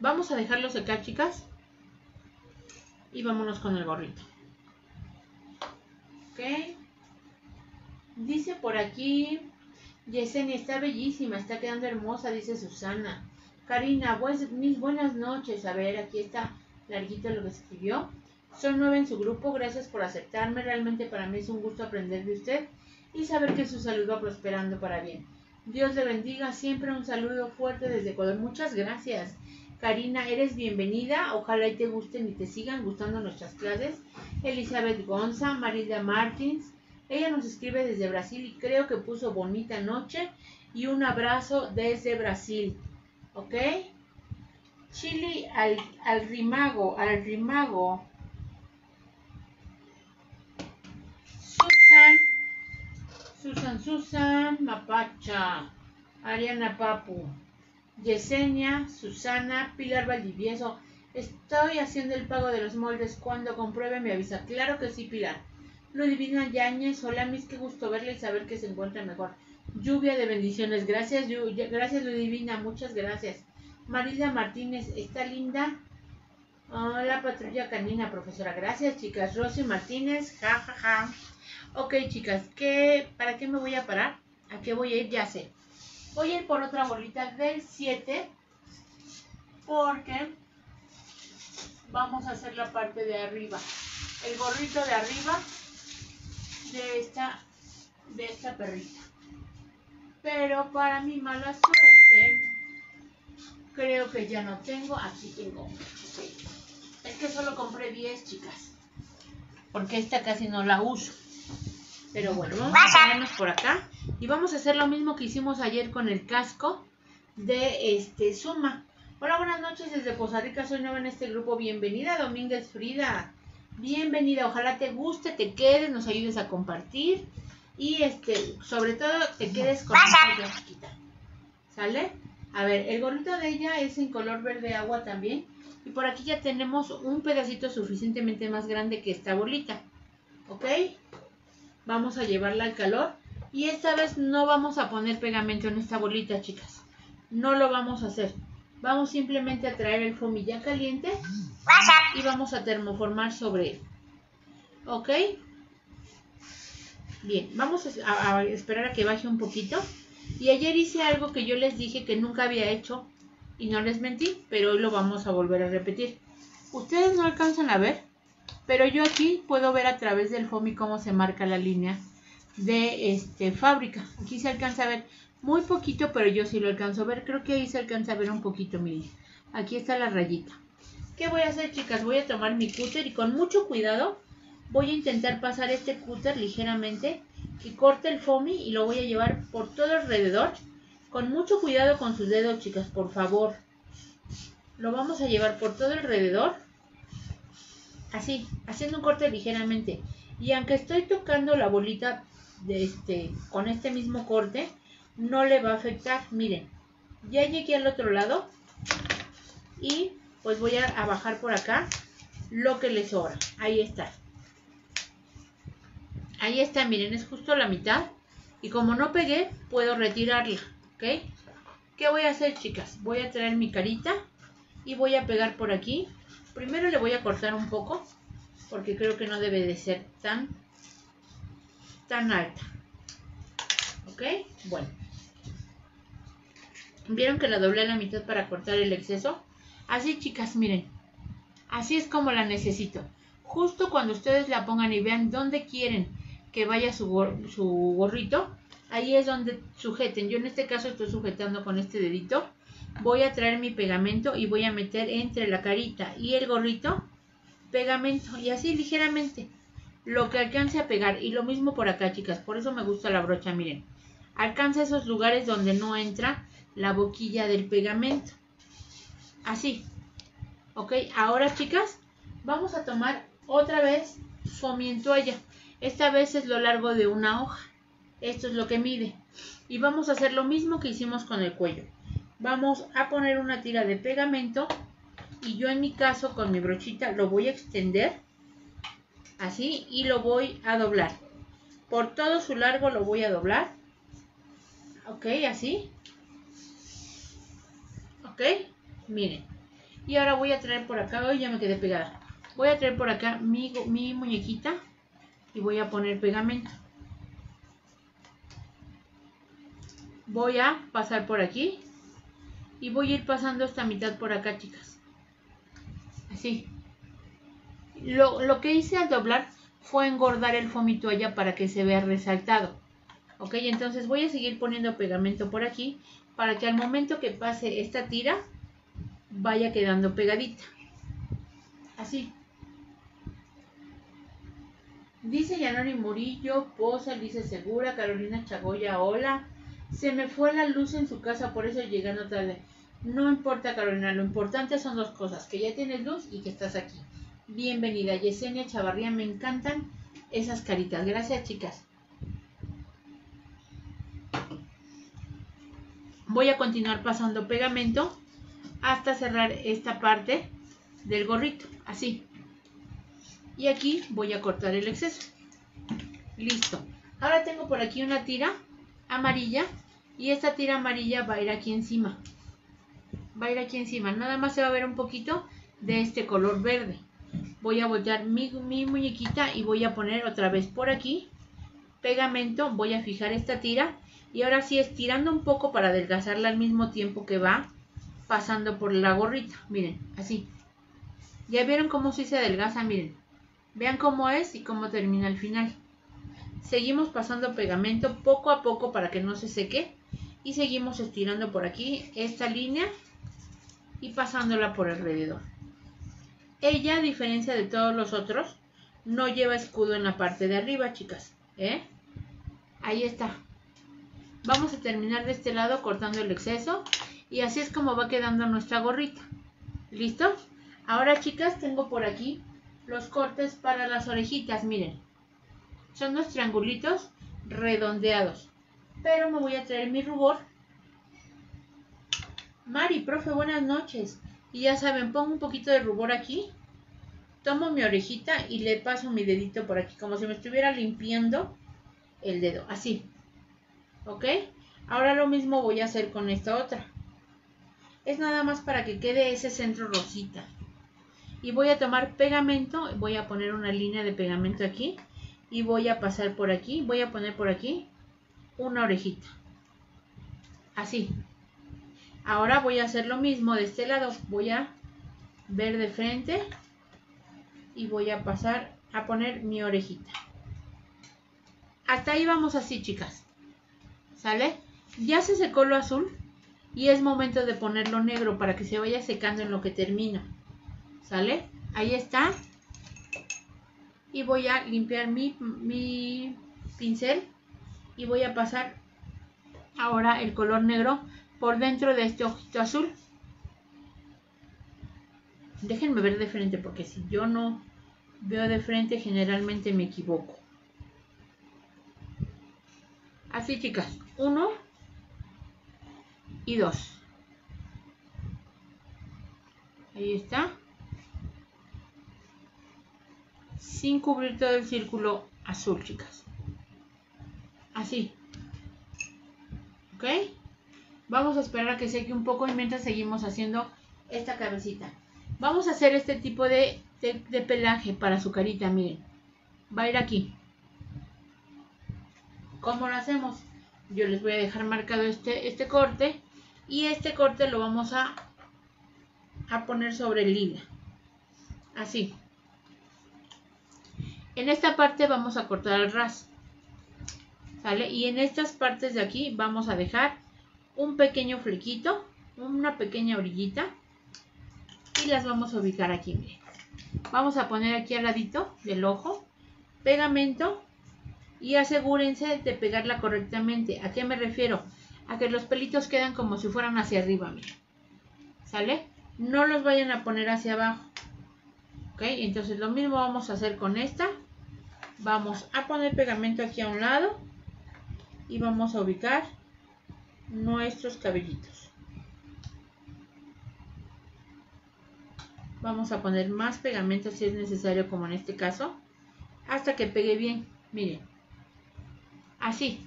Vamos a dejarlo secar, chicas. Y vámonos con el gorrito. Dice por aquí, Yesenia está bellísima, está quedando hermosa, dice Susana. Karina, pues, mis buenas noches. A ver, aquí está larguito lo que escribió. Son nueve en su grupo, gracias por aceptarme. Realmente para mí es un gusto aprender de usted y saber que su salud va prosperando para bien. Dios le bendiga, siempre un saludo fuerte desde Ecuador. Muchas gracias. Karina, eres bienvenida. Ojalá y te gusten y te sigan gustando nuestras clases. Elizabeth Gonza, Marilda Martins. Ella nos escribe desde Brasil y creo que puso bonita noche y un abrazo desde Brasil. ¿Ok? Chili al, rimago, al rimago. Susan, Susan, Susan, Mapacha, Ariana Papu. Yesenia, Susana, Pilar Valdivieso. Estoy haciendo el pago de los moldes. Cuando compruebe me avisa. Claro que sí, Pilar. Ludivina Yáñez, hola mis, qué gusto verle y saber que se encuentra mejor. Lluvia de bendiciones. Gracias, gracias Ludivina, muchas gracias. Marila Martínez, está linda. Hola, patrulla canina, profesora. Gracias, chicas. Rosy Martínez, ja, ja, ja. Ok, chicas, ¿qué, ¿para qué me voy a parar? ¿A qué voy a ir? Ya sé. Voy a ir por otra bolita del 7 porque vamos a hacer la parte de arriba. El gorrito de arriba de esta, de esta perrita. Pero para mi mala suerte, creo que ya no tengo. Aquí tengo. Es que solo compré 10, chicas. Porque esta casi no la uso. Pero bueno, vamos a ponernos por acá. Y vamos a hacer lo mismo que hicimos ayer con el casco de este Suma. Hola, buenas noches desde Poza Rica. Soy nueva en este grupo. Bienvenida, Domínguez Frida. Bienvenida. Ojalá te guste, te quedes, nos ayudes a compartir. Y este, sobre todo, te quedes con esta chiquita. ¿Sale? A ver, el gorrito de ella es en color verde agua también. Y por aquí ya tenemos un pedacito suficientemente más grande que esta bolita. ¿Ok? Vamos a llevarla al calor. Y esta vez no vamos a poner pegamento en esta bolita, chicas. No lo vamos a hacer. Vamos simplemente a traer el foamy ya caliente y vamos a termoformar sobre él. ¿Ok? Bien, vamos a, esperar a que baje un poquito. Y ayer hice algo que yo les dije que nunca había hecho y no les mentí, pero hoy lo vamos a volver a repetir. Ustedes no alcanzan a ver, pero yo aquí puedo ver a través del foamy cómo se marca la línea de este fábrica. Aquí se alcanza a ver muy poquito, pero yo sí lo alcanzo a ver. Creo que ahí se alcanza a ver un poquito, miren. Aquí está la rayita. ¿Qué voy a hacer, chicas? Voy a tomar mi cúter y con mucho cuidado voy a intentar pasar este cúter ligeramente que corte el foamy y lo voy a llevar por todo alrededor. Con mucho cuidado con sus dedos, chicas, por favor. Lo vamos a llevar por todo alrededor. Así, haciendo un corte ligeramente. Y aunque estoy tocando la bolita de este, con este mismo corte, no le va a afectar. Miren, ya llegué al otro lado y pues voy a, a bajar por acá lo que le sobra. Ahí está. Ahí está, miren, es justo la mitad. Y como no pegué, puedo retirarla, ¿ok? ¿Qué voy a hacer, chicas? Voy a traer mi carita y voy a pegar por aquí. Primero le voy a cortar un poco, porque creo que no debe de ser tan, tan alta. ¿Ok? Bueno. ¿Vieron que la doblé a la mitad para cortar el exceso? Así, chicas, miren. Así es como la necesito. Justo cuando ustedes la pongan y vean dónde quieren que vaya su, gorrito, ahí es donde sujeten. Yo en este caso estoy sujetando con este dedito. Voy a traer mi pegamento y voy a meter entre la carita y el gorrito pegamento y así ligeramente lo que alcance a pegar y lo mismo por acá chicas por eso me gusta la brocha miren alcanza esos lugares donde no entra la boquilla del pegamento así ok ahora chicas vamos a tomar otra vez foamy en toalla esta vez es lo largo de una hoja. Esto es lo que mide. Y vamos a hacer lo mismo que hicimos con el cuello. Vamos a poner una tira de pegamento y yo en mi caso con mi brochita lo voy a extender así y lo voy a doblar. Por todo su largo lo voy a doblar. Ok así. Ok miren. Y ahora voy a traer por acá. Hoy ya me quedé pegada. Voy a traer por acá mi, mi muñequita y voy a poner pegamento. Voy a pasar por aquí y voy a ir pasando esta mitad por acá chicas. Así. Lo, lo que hice al doblar fue engordar el foamy toalla para que se vea resaltado. Ok entonces voy a seguir poniendo pegamento por aquí para que al momento que pase esta tira vaya quedando pegadita. Así Dice Yanori Murillo, Poza, dice Segura, Carolina Chagoya, hola. Se me fue la luz en su casa, por eso llegando tarde. No importa, Carolina, lo importante son dos cosas, que ya tienes luz y que estás aquí. Bienvenida, Yesenia Chavarría, me encantan esas caritas. Gracias, chicas. Voy a continuar pasando pegamento hasta cerrar esta parte del gorrito, así. Y aquí voy a cortar el exceso. Listo. Ahora tengo por aquí una tira amarilla y esta tira amarilla va a ir aquí encima. Va a ir aquí encima. Nada más se va a ver un poquito de este color verde. Voy a voltear mi, mi muñequita y voy a poner otra vez por aquí pegamento. Voy a fijar esta tira y ahora sí estirando un poco para adelgazarla al mismo tiempo que va pasando por la gorrita. Miren, así. ¿Ya vieron cómo sí se adelgaza? Miren. Vean cómo es y cómo termina al final. Seguimos pasando pegamento poco a poco para que no se seque. Y seguimos estirando por aquí esta línea y pasándola por alrededor. Ella, a diferencia de todos los otros, no lleva escudo en la parte de arriba, chicas. ¿eh? Ahí está. Vamos a terminar de este lado cortando el exceso. Y así es como va quedando nuestra gorrita. ¿Listo? Ahora, chicas, tengo por aquí los cortes para las orejitas, miren. Son dos triangulitos redondeados. Pero me voy a traer mi rubor. Mari, profe, buenas noches. Y ya saben, pongo un poquito de rubor aquí. Tomo mi orejita y le paso mi dedito por aquí, como si me estuviera limpiando el dedo, así. ¿Ok? Ahora lo mismo voy a hacer con esta otra. Es nada más para que quede ese centro rosita y voy a tomar pegamento, voy a poner una línea de pegamento aquí y voy a pasar por aquí, voy a poner por aquí una orejita. Así. Ahora voy a hacer lo mismo de este lado, voy a ver de frente y voy a pasar a poner mi orejita. Hasta ahí vamos así, chicas. ¿Sale? Ya se secó lo azul y es momento de ponerlo negro para que se vaya secando en lo que termina. ¿Sale? Ahí está. Y voy a limpiar mi, mi pincel y voy a pasar ahora el color negro por dentro de este ojito azul. Déjenme ver de frente porque si yo no veo de frente generalmente me equivoco. Así chicas, uno y dos. Ahí está. Sin cubrir todo el círculo azul, chicas. Así. ¿Ok? Vamos a esperar a que seque un poco y mientras seguimos haciendo esta cabecita. Vamos a hacer este tipo de, de pelaje para su carita, miren. Va a ir aquí. ¿Cómo lo hacemos? Yo les voy a dejar marcado este, este corte y este corte lo vamos a, a poner sobre el lila. Así. En esta parte vamos a cortar el ras. ¿Sale? Y en estas partes de aquí vamos a dejar un pequeño flequito, una pequeña orillita. Y las vamos a ubicar aquí, miren. Vamos a poner aquí al ladito del ojo pegamento y asegúrense de pegarla correctamente. ¿A qué me refiero? A que los pelitos quedan como si fueran hacia arriba, miren. ¿Sale? No los vayan a poner hacia abajo. Entonces lo mismo vamos a hacer con esta. Vamos a poner pegamento aquí a un lado. Y vamos a ubicar nuestros cabellitos. Vamos a poner más pegamento si es necesario, como en este caso. Hasta que pegue bien. Miren así.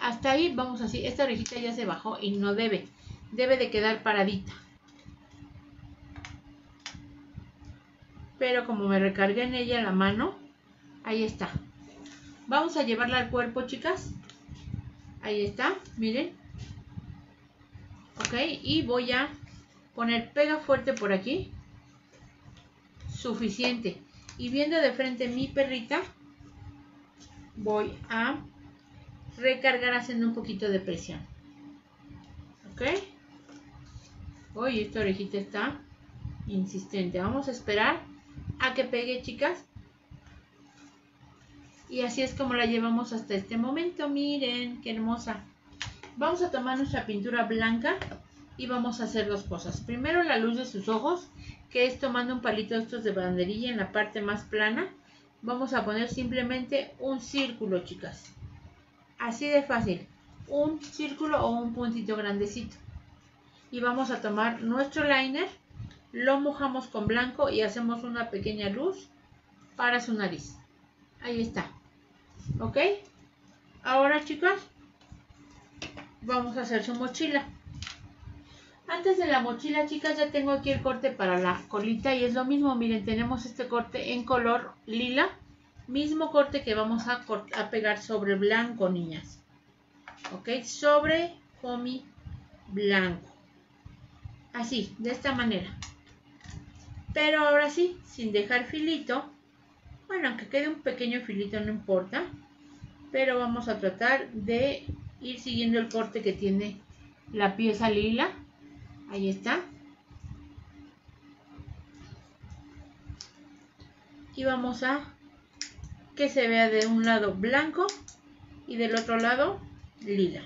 Hasta ahí vamos así. Esta orejita ya se bajó y no debe. Debe de quedar paradita. Pero como me recargué en ella la mano, ahí está. Vamos a llevarla al cuerpo, chicas. Ahí está, miren. Ok, y voy a poner pega fuerte por aquí. Suficiente. Y viendo de frente mi perrita, voy a recargar haciendo un poquito de presión. ¿Ok? Hoy esta orejita está insistente. Vamos a esperar a que pegue, chicas. Y así es como la llevamos hasta este momento. Miren, qué hermosa. Vamos a tomar nuestra pintura blanca y vamos a hacer dos cosas. Primero la luz de sus ojos, que es tomando un palito de estos de banderilla en la parte más plana vamos a poner simplemente un círculo, chicas. Así de fácil. Un círculo o un puntito grandecito. Y vamos a tomar nuestro liner, lo mojamos con blanco y hacemos una pequeña luz para su nariz. Ahí está. ¿Ok? Ahora, chicas, vamos a hacer su mochila. Antes de la mochila, chicas, ya tengo aquí el corte para la colita y es lo mismo. Miren, tenemos este corte en color lila. Mismo corte que vamos a, pegar sobre blanco, niñas. ¿Ok? Sobre foamy blanco. Así, de esta manera. Pero ahora sí, sin dejar filito. Bueno, aunque quede un pequeño filito no importa. Pero vamos a tratar de ir siguiendo el corte que tiene la pieza lila Ahí está. Y vamos a que se vea de un lado blanco y del otro lado lila.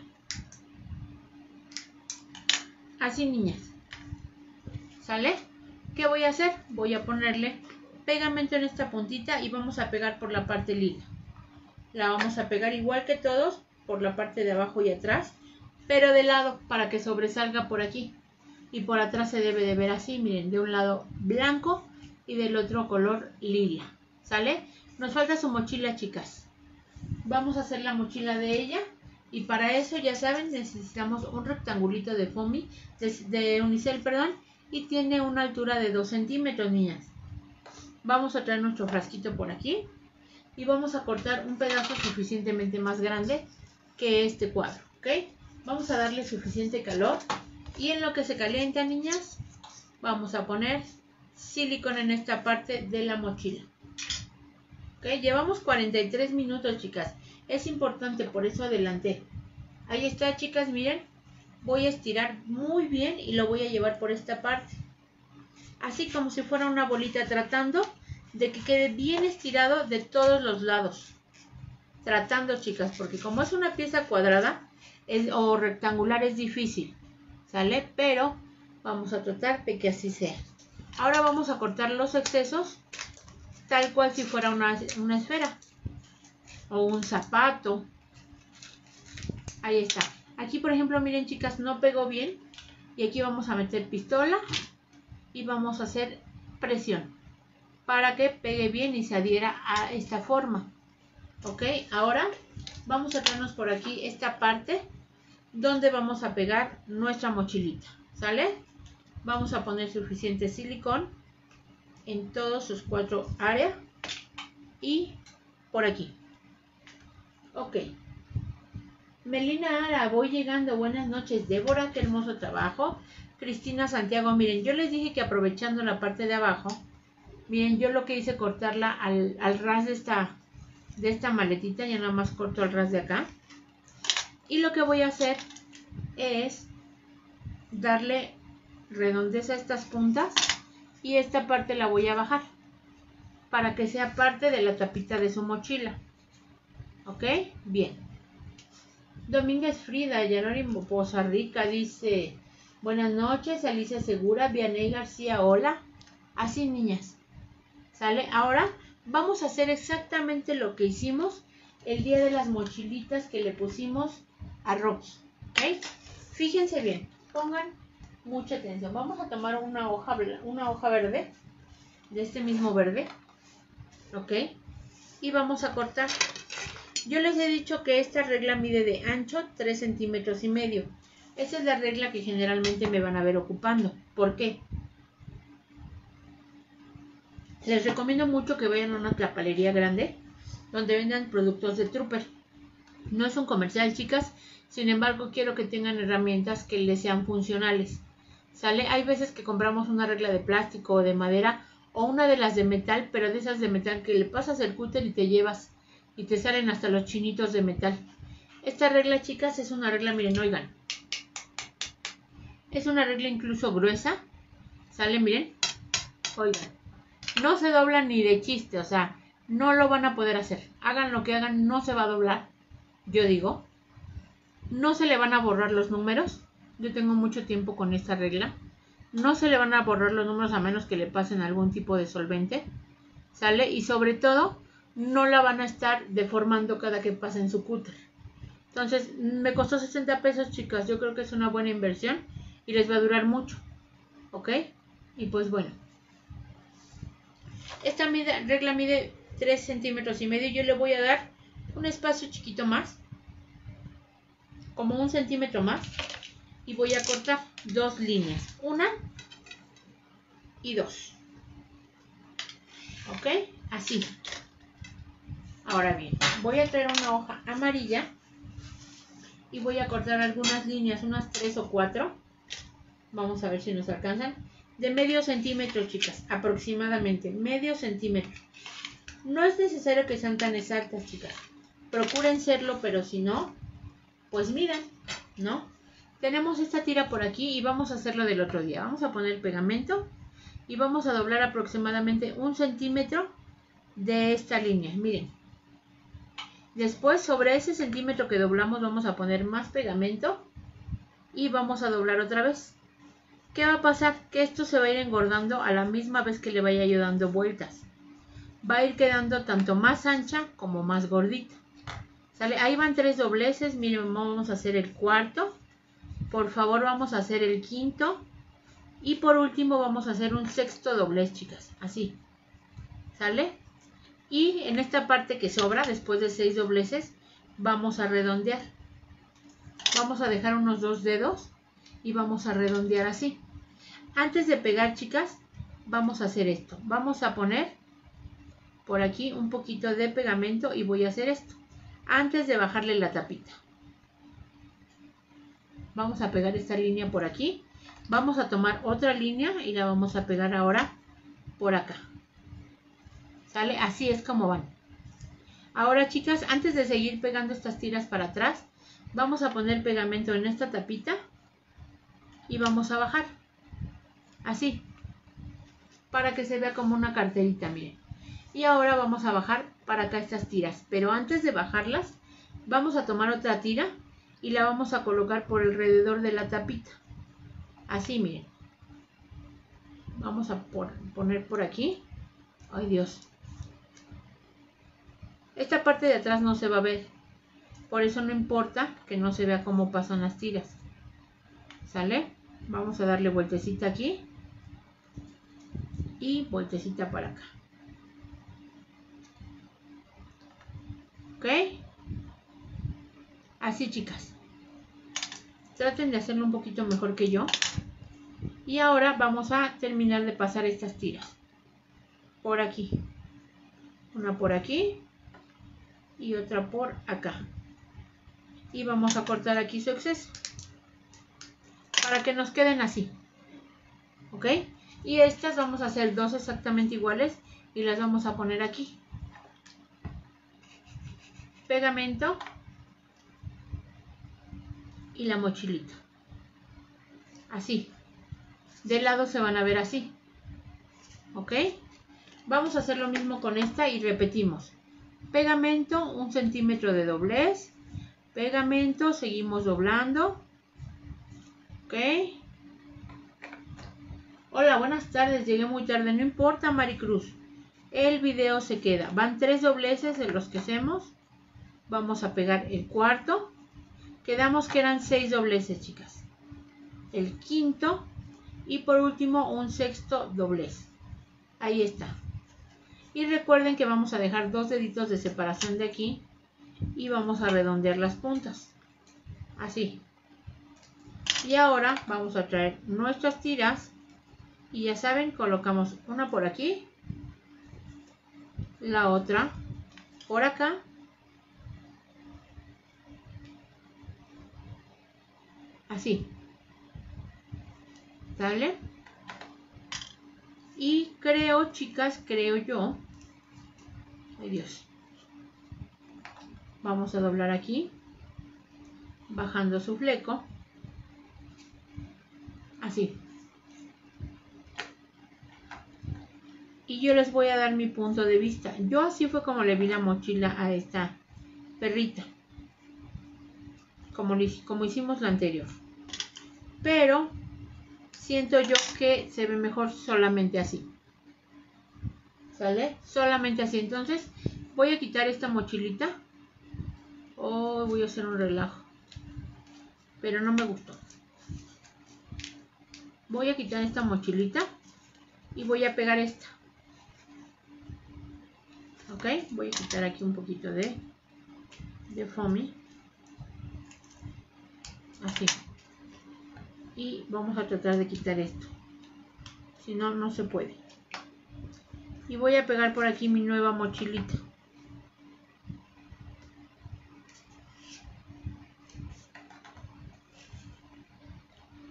Así niñas. ¿Sale? ¿Qué voy a hacer? Voy a ponerle pegamento en esta puntita y vamos a pegar por la parte lila. La vamos a pegar igual que todos por la parte de abajo y atrás, pero de lado para que sobresalga por aquí y por atrás se debe de ver así, miren, de un lado blanco y del otro color lila, ¿sale? Nos falta su mochila, chicas. Vamos a hacer la mochila de ella y para eso, ya saben, necesitamos un rectangulito de foamy, de, unicel, perdón, y tiene una altura de 2 centímetros, niñas. Vamos a traer nuestro frasquito por aquí y vamos a cortar un pedazo suficientemente más grande que este cuadro, ¿ok? Vamos a darle suficiente calor y en lo que se calienta, niñas, vamos a poner silicona en esta parte de la mochila. ¿Ok? Llevamos 43 minutos, chicas. Es importante, por eso adelanté. Ahí está, chicas, miren. Voy a estirar muy bien y lo voy a llevar por esta parte. Así como si fuera una bolita, tratando de que quede bien estirado de todos los lados. Tratando, chicas, porque como es una pieza cuadrada o rectangular es difícil. ¿sale? Pero vamos a tratar de que así sea. Ahora vamos a cortar los excesos tal cual si fuera una, una esfera o un zapato. Ahí está. Aquí, por ejemplo, miren chicas, no pegó bien. Y aquí vamos a meter pistola y vamos a hacer presión para que pegue bien y se adhiera a esta forma. Ok, ahora vamos a traernos por aquí esta parte donde vamos a pegar nuestra mochilita. ¿Sale? Vamos a poner suficiente silicón en todos sus cuatro áreas y por aquí. Ok. Melina Ara, voy llegando. Buenas noches. Débora, qué hermoso trabajo. Cristina Santiago, miren, yo les dije que aprovechando la parte de abajo, miren, yo lo que hice cortarla al, al ras de esta, de esta maletita, ya nada más corto el ras de acá. Y lo que voy a hacer es darle redondez a estas puntas y esta parte la voy a bajar para que sea parte de la tapita de su mochila. ¿Ok? Bien. Domínguez Frida, Yanori Poza Rica dice, buenas noches, Alicia Segura, Vianey García, hola. Así, niñas. ¿Sale? Ahora vamos a hacer exactamente lo que hicimos el día de las mochilitas que le pusimos a Rocky. ¿Ok? Fíjense bien, pongan mucha atención. Vamos a tomar una hoja, una hoja verde, de este mismo verde. ¿Ok? Y vamos a cortar yo les he dicho que esta regla mide de ancho 3 centímetros y medio. Esa es la regla que generalmente me van a ver ocupando. ¿Por qué? Les recomiendo mucho que vayan a una tlapalería grande donde vendan productos de Trooper. No es un comercial, chicas. Sin embargo, quiero que tengan herramientas que les sean funcionales. ¿Sale? Hay veces que compramos una regla de plástico o de madera o una de las de metal, pero de esas de metal que le pasas el cúter y te llevas y te salen hasta los chinitos de metal. Esta regla, chicas, es una regla, miren, oigan. Es una regla incluso gruesa. ¿Sale? Miren. Oigan. No se dobla ni de chiste, o sea, no lo van a poder hacer. Hagan lo que hagan, no se va a doblar. Yo digo. No se le van a borrar los números. Yo tengo mucho tiempo con esta regla. No se le van a borrar los números a menos que le pasen algún tipo de solvente. ¿Sale? Y sobre todo, no la van a estar deformando cada que pasen su cúter. Entonces, me costó 60 pesos, chicas. Yo creo que es una buena inversión y les va a durar mucho. ¿Ok? Y pues bueno. Esta regla mide 3 centímetros y medio. Yo le voy a dar un espacio chiquito más. Como un centímetro más. Y voy a cortar dos líneas. Una y dos. ¿Ok? Así. Ahora bien, voy a traer una hoja amarilla y voy a cortar algunas líneas, unas tres o cuatro. Vamos a ver si nos alcanzan. De medio centímetro, chicas, aproximadamente, medio centímetro. No es necesario que sean tan exactas, chicas. Procuren serlo, pero si no, pues miren, ¿no? Tenemos esta tira por aquí y vamos a hacerlo del otro día. Vamos a poner pegamento y vamos a doblar aproximadamente un centímetro de esta línea. Miren, Después sobre ese centímetro que doblamos vamos a poner más pegamento y vamos a doblar otra vez. ¿Qué va a pasar? Que esto se va a ir engordando a la misma vez que le vaya yo dando vueltas. Va a ir quedando tanto más ancha como más gordita. ¿Sale? Ahí van tres dobleces. Miren, vamos a hacer el cuarto. Por favor, vamos a hacer el quinto. Y por último vamos a hacer un sexto doblez, chicas. Así. ¿Sale? Y en esta parte que sobra, después de seis dobleces, vamos a redondear. Vamos a dejar unos dos dedos y vamos a redondear así. Antes de pegar, chicas, vamos a hacer esto. Vamos a poner por aquí un poquito de pegamento y voy a hacer esto. Antes de bajarle la tapita. Vamos a pegar esta línea por aquí. Vamos a tomar otra línea y la vamos a pegar ahora por acá. ¿Sale? Así es como van. Ahora, chicas, antes de seguir pegando estas tiras para atrás, vamos a poner pegamento en esta tapita y vamos a bajar. Así. Para que se vea como una carterita, miren. Y ahora vamos a bajar para acá estas tiras. Pero antes de bajarlas, vamos a tomar otra tira y la vamos a colocar por alrededor de la tapita. Así, miren. Vamos a poner por aquí. Ay, Dios. Esta parte de atrás no se va a ver. Por eso no importa que no se vea cómo pasan las tiras. ¿Sale? Vamos a darle vueltecita aquí. y vueltecita para acá. ¿Ok? Así chicas. Traten de hacerlo un poquito mejor que yo. Y ahora vamos a terminar de pasar estas tiras. Por aquí. Una por aquí. Y otra por acá. Y vamos a cortar aquí su exceso. Para que nos queden así. ¿Ok? Y estas vamos a hacer dos exactamente iguales. Y las vamos a poner aquí. Pegamento. Y la mochilita. Así de lado se van a ver así. ¿Ok? Vamos a hacer lo mismo con esta y repetimos. Pegamento, un centímetro de doblez. Pegamento, seguimos doblando. ¿Ok? Hola, buenas tardes. Llegué muy tarde. No importa, Maricruz. El video se queda. Van tres dobleces de los que hacemos. Vamos a pegar el cuarto. Quedamos que eran seis dobleces, chicas. El quinto y por último un sexto doblez. Ahí está. Y recuerden que vamos a dejar dos deditos de separación de aquí y vamos a redondear las puntas. Así. Y ahora vamos a traer nuestras tiras y ya saben, colocamos una por aquí, la otra por acá así ¿Sale? Y creo, chicas, creo yo. Dios. Vamos a doblar aquí. Bajando su fleco. Así. Y yo les voy a dar mi punto de vista. Yo así fue como le vi la mochila a esta perrita. Como, como hicimos la anterior. Pero siento yo que se ve mejor solamente así. ¿Sale? Solamente así. Entonces voy a quitar esta mochilita. Oh, voy a hacer un relajo. Pero no me gustó. Voy a quitar esta mochilita. Y voy a pegar esta. Ok, voy a quitar aquí un poquito de, de foamy. Así y vamos a tratar de quitar esto si no no se puede y voy a pegar por aquí mi nueva mochilita.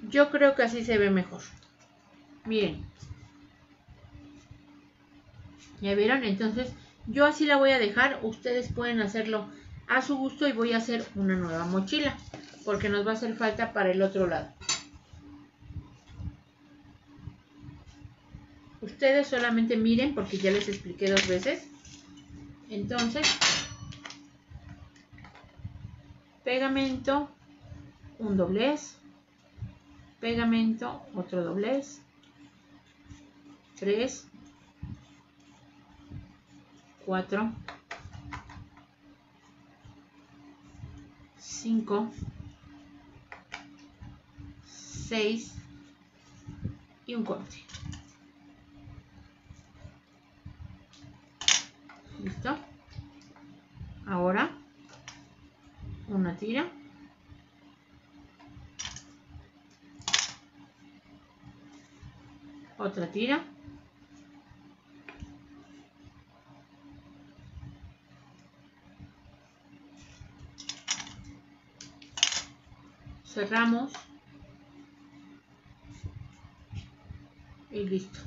Yo creo que así se ve mejor. Bien ya vieron entonces yo así la voy a dejar. Ustedes pueden hacerlo a su gusto y voy a hacer una nueva mochila porque nos va a hacer falta para el otro lado Ustedes solamente miren porque ya les expliqué dos veces. Entonces, pegamento, un doblez, pegamento, otro doblez, tres, cuatro, cinco, seis. Y un corte. ¿Listo? Ahora una tira. Otra tira. Cerramos. Y listo.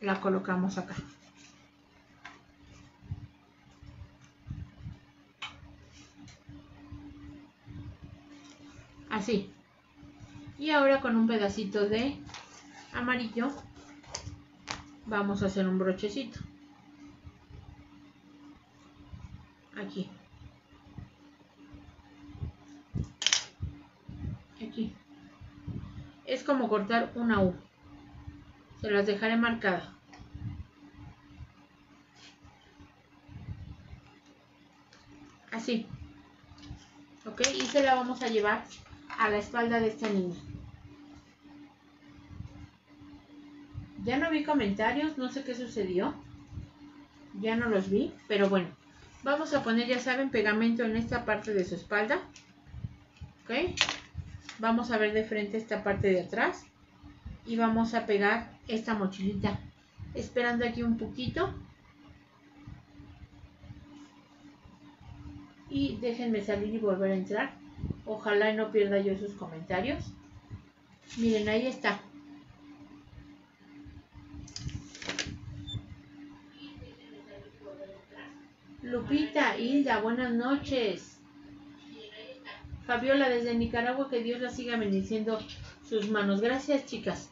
La colocamos acá. Así. Y ahora con un pedacito de amarillo vamos a hacer un brochecito. Aquí. Aquí. Es como cortar una U. Se las dejaré marcada. Así. Ok y se la vamos a llevar a la espalda de esta niña. Ya no vi comentarios, no sé qué sucedió. Ya no los vi, pero bueno. Vamos a poner, ya saben, pegamento en esta parte de su espalda. ¿Ok? Vamos a ver de frente esta parte de atrás. Y vamos a pegar esta mochilita. Esperando aquí un poquito. Y déjenme salir y volver a entrar. Ojalá no pierda yo sus comentarios. Miren, ahí está. Lupita, Hilda, buenas noches. Fabiola desde Nicaragua, que Dios la siga bendiciendo sus manos. Gracias, chicas.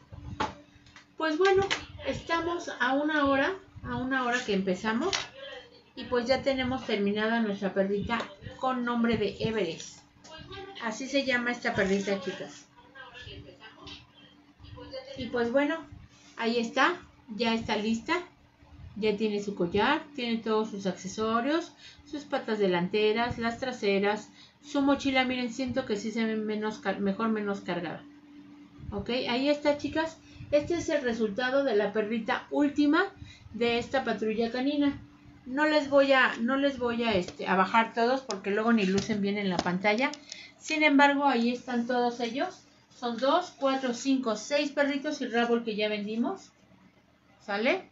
Pues bueno, estamos a una hora, a una hora que empezamos. Y pues ya tenemos terminada nuestra perrita con nombre de Everest. Así se llama esta perrita, chicas. Y pues bueno, ahí está, ya está lista. Ya tiene su collar, tiene todos sus accesorios, sus patas delanteras, las traseras, su mochila, miren, siento que sí se ve menos, mejor menos cargada. Ok, ahí está, chicas. Este es el resultado de la perrita última de esta patrulla canina. No les voy a, no les voy a, este, a bajar todos porque luego ni lucen bien en la pantalla. Sin embargo, ahí están todos ellos. Son dos, cuatro, cinco, seis perritos y rabo que ya vendimos. ¿Sale?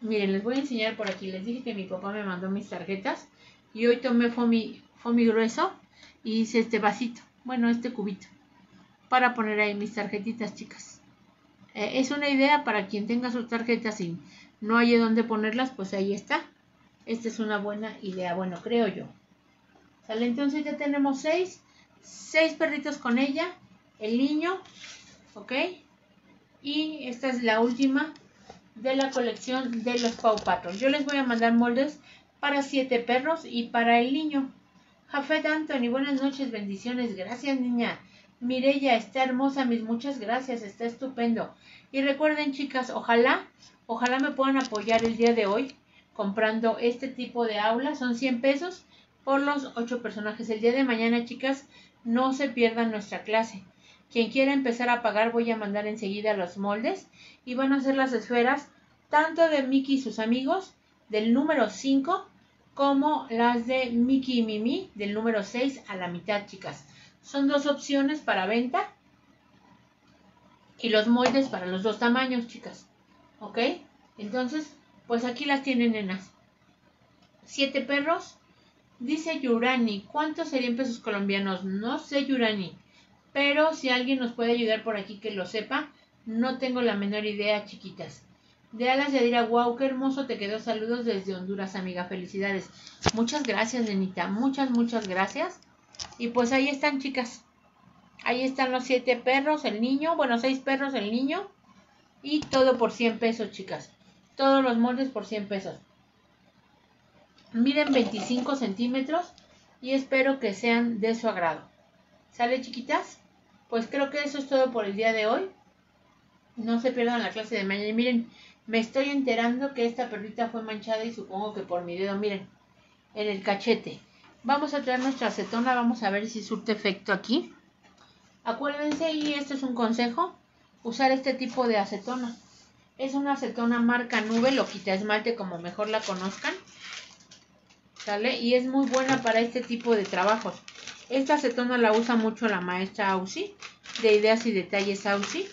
Miren, les voy a enseñar por aquí. Les dije que mi papá me mandó mis tarjetas. Y hoy tomé fomi, fomi grueso y hice este vasito. Bueno, este cubito. Para poner ahí mis tarjetitas, chicas. Eh, es una idea para quien tenga sus tarjetas y no haya dónde ponerlas, pues ahí está. Esta es una buena idea. Bueno, creo yo. Entonces ya tenemos seis. Seis perritos con ella. El niño. ¿Ok? Y esta es la última de la colección de los Pau Patrol. Yo les voy a mandar moldes para siete perros y para el niño. Jafet Anthony, buenas noches, bendiciones. Gracias, niña. Mirella, está hermosa, mis muchas gracias, está estupendo. Y recuerden, chicas, ojalá, ojalá me puedan apoyar el día de hoy comprando este tipo de aula. Son 100 pesos por los ocho personajes. El día de mañana, chicas, no se pierdan nuestra clase. Quien quiera empezar a pagar, voy a mandar enseguida los moldes y van a ser las esferas tanto de Mickey y sus amigos del número 5 como las de Mickey y Mimi del número 6 a la mitad, chicas. Son dos opciones para venta y los moldes para los dos tamaños, chicas. ¿Ok? Entonces, pues aquí las tienen, nenas. Siete perros. Dice Yurani, ¿cuántos serían pesos colombianos? No sé, Yurani. Pero si alguien nos puede ayudar por aquí que lo sepa, no tengo la menor idea, chiquitas. De Alas Yadira, wow, qué hermoso te quedó. Saludos desde Honduras, amiga. Felicidades. Muchas gracias, nenita. Muchas, muchas gracias. Y pues ahí están, chicas. Ahí están los siete perros, el niño. Bueno, seis perros, el niño. Y todo por 100 pesos, chicas. Todos los moldes por 100 pesos. Miden 25 centímetros. Y espero que sean de su agrado. ¿Sale, chiquitas? Pues creo que eso es todo por el día de hoy. No se pierdan la clase de mañana. Y miren, me estoy enterando que esta perrita fue manchada y supongo que por mi dedo, miren, en el cachete. Vamos a traer nuestra acetona, vamos a ver si surte efecto aquí. Acuérdense, y esto es un consejo, usar este tipo de acetona. Es una acetona marca nube, lo quita esmalte como mejor la conozcan. Y es muy buena para este tipo de trabajos. Esta acetona la usa mucho la maestra Ausi, de Ideas y Detalles Ausi.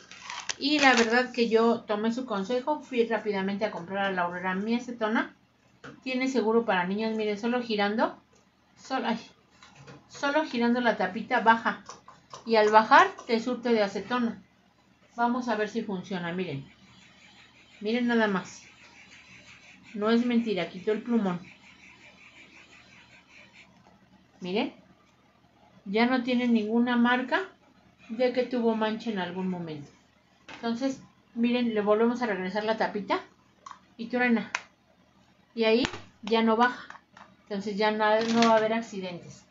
Y la verdad que yo tomé su consejo, fui rápidamente a comprar a la Aurora mi acetona. Tiene seguro para niños, miren, solo girando, solo, solo girando la tapita baja. Y al bajar te surte de acetona. Vamos a ver si funciona, miren. Miren nada más. No es mentira, quitó el plumón. Miren ya no tiene ninguna marca de que tuvo mancha en algún momento. Entonces, miren, le volvemos a regresar la tapita y truena. Y ahí ya no baja. Entonces ya no, va a haber accidentes.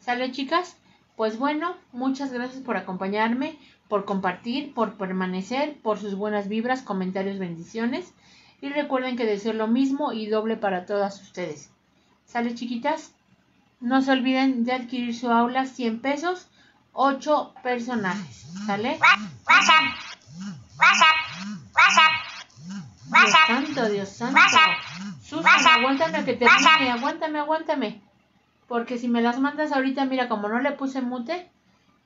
¿Sale, chicas? Pues bueno, muchas gracias por acompañarme, por compartir, por permanecer, por sus buenas vibras, comentarios, bendiciones. Y recuerden que deseo lo mismo y doble para todas ustedes. ¿Sale, chiquitas? No se olviden de adquirir su aula 100 pesos ocho personajes, ¿sale? Dios santo, Dios santo. Susan, aguántame que termine, aguántame, aguántame. Porque si me las mandas ahorita, mira, como no le puse mute,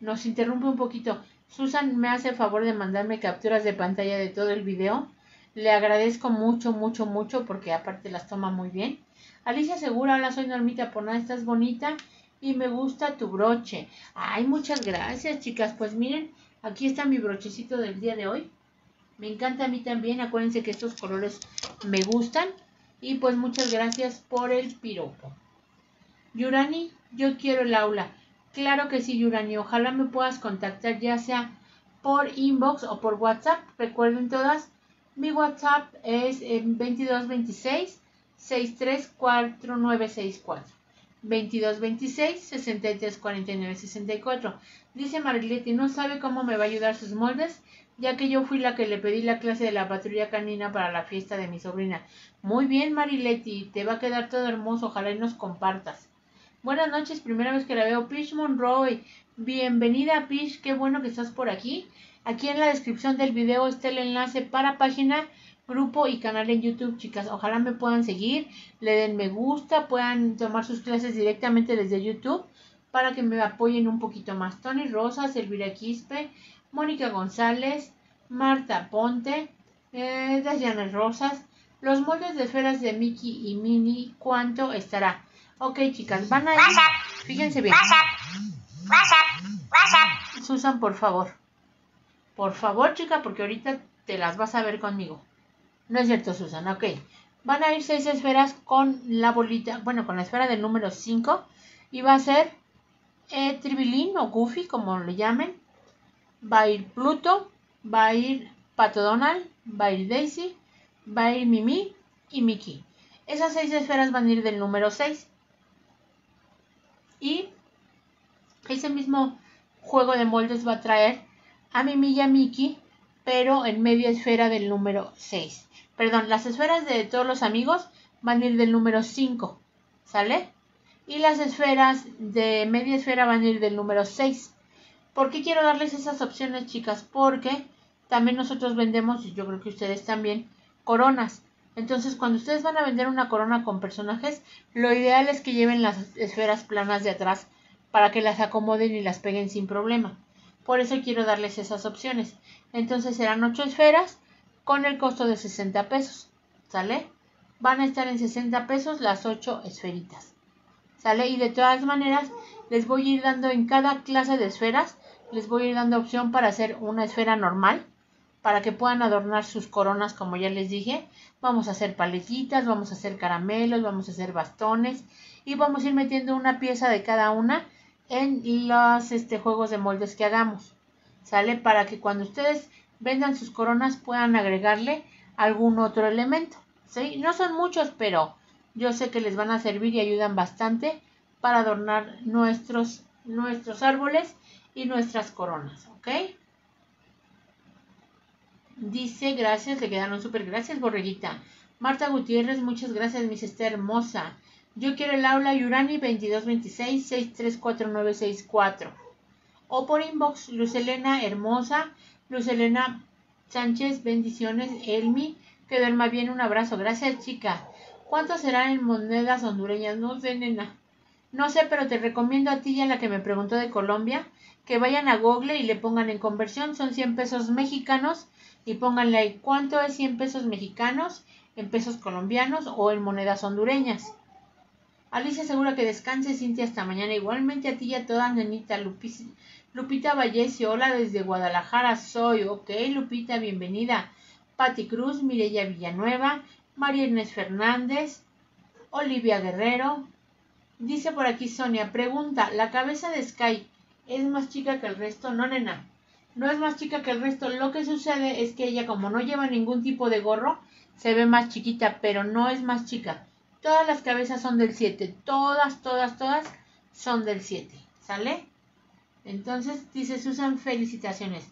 nos interrumpe un poquito. Susan me hace el favor de mandarme capturas de pantalla de todo el video. Le agradezco mucho, mucho, mucho porque aparte las toma muy bien. Alicia Segura, hola, soy Normita Pona, estás bonita y me gusta tu broche. Ay, muchas gracias, chicas. Pues miren, aquí está mi brochecito del día de hoy. Me encanta a mí también. Acuérdense que estos colores me gustan. Y pues muchas gracias por el piropo. Yurani, yo quiero el aula. Claro que sí, Yurani. Ojalá me puedas contactar ya sea por inbox o por WhatsApp. Recuerden todas, mi WhatsApp es 2226 634964. 2226 634964. 64. Dice Mariletti, no sabe cómo me va a ayudar sus moldes, ya que yo fui la que le pedí la clase de la patrulla canina para la fiesta de mi sobrina. Muy bien, Mariletti, te va a quedar todo hermoso, ojalá y nos compartas. Buenas noches, primera vez que la veo. Pish Monroy, bienvenida Pish, qué bueno que estás por aquí. Aquí en la descripción del video está el enlace para página, grupo y canal en YouTube, chicas. Ojalá me puedan seguir, le den me gusta, puedan tomar sus clases directamente desde YouTube para que me apoyen un poquito más. Tony Rosas, Elvira Quispe, Mónica González, Marta Ponte, eh, Dayana Rosas. Los moldes de esferas de Mickey y Minnie, ¿cuánto estará? Ok, chicas, van a ir. Fíjense bien. Susan, por favor. Por favor, chica, porque ahorita te las vas a ver conmigo. No es cierto, Susan. Ok. Van a ir seis esferas con la bolita, bueno, con la esfera del número 5. Y va a ser eh, Tribilín o Goofy, como lo llamen. Va a ir Pluto, va a ir Pato Donald, va a ir Daisy, va a ir Mimi y Mickey. Esas seis esferas van a ir del número 6. Y ese mismo juego de moldes va a traer a Mimi y a Mickey, pero en media esfera del número 6. Perdón, las esferas de todos los amigos van a ir del número 5, ¿sale? Y las esferas de media esfera van a ir del número 6. ¿Por qué quiero darles esas opciones, chicas? Porque también nosotros vendemos, y yo creo que ustedes también, coronas. Entonces, cuando ustedes van a vender una corona con personajes, lo ideal es que lleven las esferas planas de atrás para que las acomoden y las peguen sin problema. Por eso quiero darles esas opciones. Entonces serán 8 esferas con el costo de 60 pesos. ¿Sale? Van a estar en 60 pesos las 8 esferitas. ¿Sale? Y de todas maneras, les voy a ir dando en cada clase de esferas, les voy a ir dando opción para hacer una esfera normal para que puedan adornar sus coronas, como ya les dije. Vamos a hacer paletitas, vamos a hacer caramelos, vamos a hacer bastones y vamos a ir metiendo una pieza de cada una en los este, juegos de moldes que hagamos. ¿Sale? Para que cuando ustedes vendan sus coronas puedan agregarle algún otro elemento. ¿Sí? No son muchos, pero yo sé que les van a servir y ayudan bastante para adornar nuestros, nuestros árboles y nuestras coronas. ¿Ok? Dice, gracias, le quedaron súper gracias, borreguita. Marta Gutiérrez, muchas gracias, mi está hermosa. Yo quiero el aula Yurani 2226-634964. O por inbox, Luz Elena hermosa, Luz Elena Sánchez, bendiciones, Elmi, que duerma bien, un abrazo. Gracias, chica. ¿Cuánto serán en monedas hondureñas? No sé, nena. No sé, pero te recomiendo a ti y a la que me preguntó de Colombia que vayan a Google y le pongan en conversión. Son 100 pesos mexicanos y pónganle ahí cuánto es 100 pesos mexicanos en pesos colombianos o en monedas hondureñas. Alicia asegura que descanse Cintia hasta mañana. Igualmente a ti y a toda nenita Lupita Vallesi, hola desde Guadalajara soy. Ok, Lupita, bienvenida. Patti Cruz, Mireya Villanueva, María Inés Fernández, Olivia Guerrero. Dice por aquí Sonia, pregunta, ¿la cabeza de Sky es más chica que el resto? No, nena no es más chica que el resto. Lo que sucede es que ella, como no lleva ningún tipo de gorro, se ve más chiquita, pero no es más chica. Todas las cabezas son del 7. Todas, todas, todas son del 7. ¿Sale? Entonces, dice Susan, felicitaciones.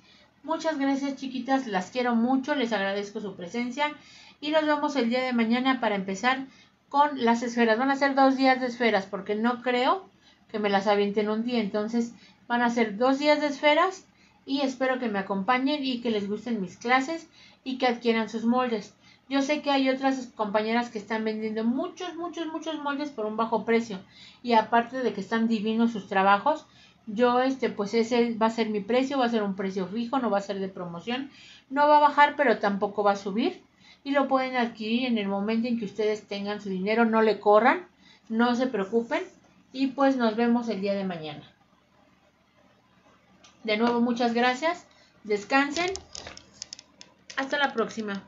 Muchas gracias, chiquitas. Las quiero mucho. Les agradezco su presencia. Y nos vemos el día de mañana para empezar con las esferas. Van a ser dos días de esferas porque no creo que me las avienten un día. Entonces, Van a ser dos días de esferas y espero que me acompañen y que les gusten mis clases y que adquieran sus moldes. Yo sé que hay otras compañeras que están vendiendo muchos, muchos, muchos moldes por un bajo precio. Y aparte de que están divinos sus trabajos, yo este pues ese va a ser mi precio, va a ser un precio fijo, no va a ser de promoción, no va a bajar pero tampoco va a subir. Y lo pueden adquirir en el momento en que ustedes tengan su dinero, no le corran, no se preocupen. Y pues nos vemos el día de mañana. De nuevo muchas gracias, descansen, hasta la próxima.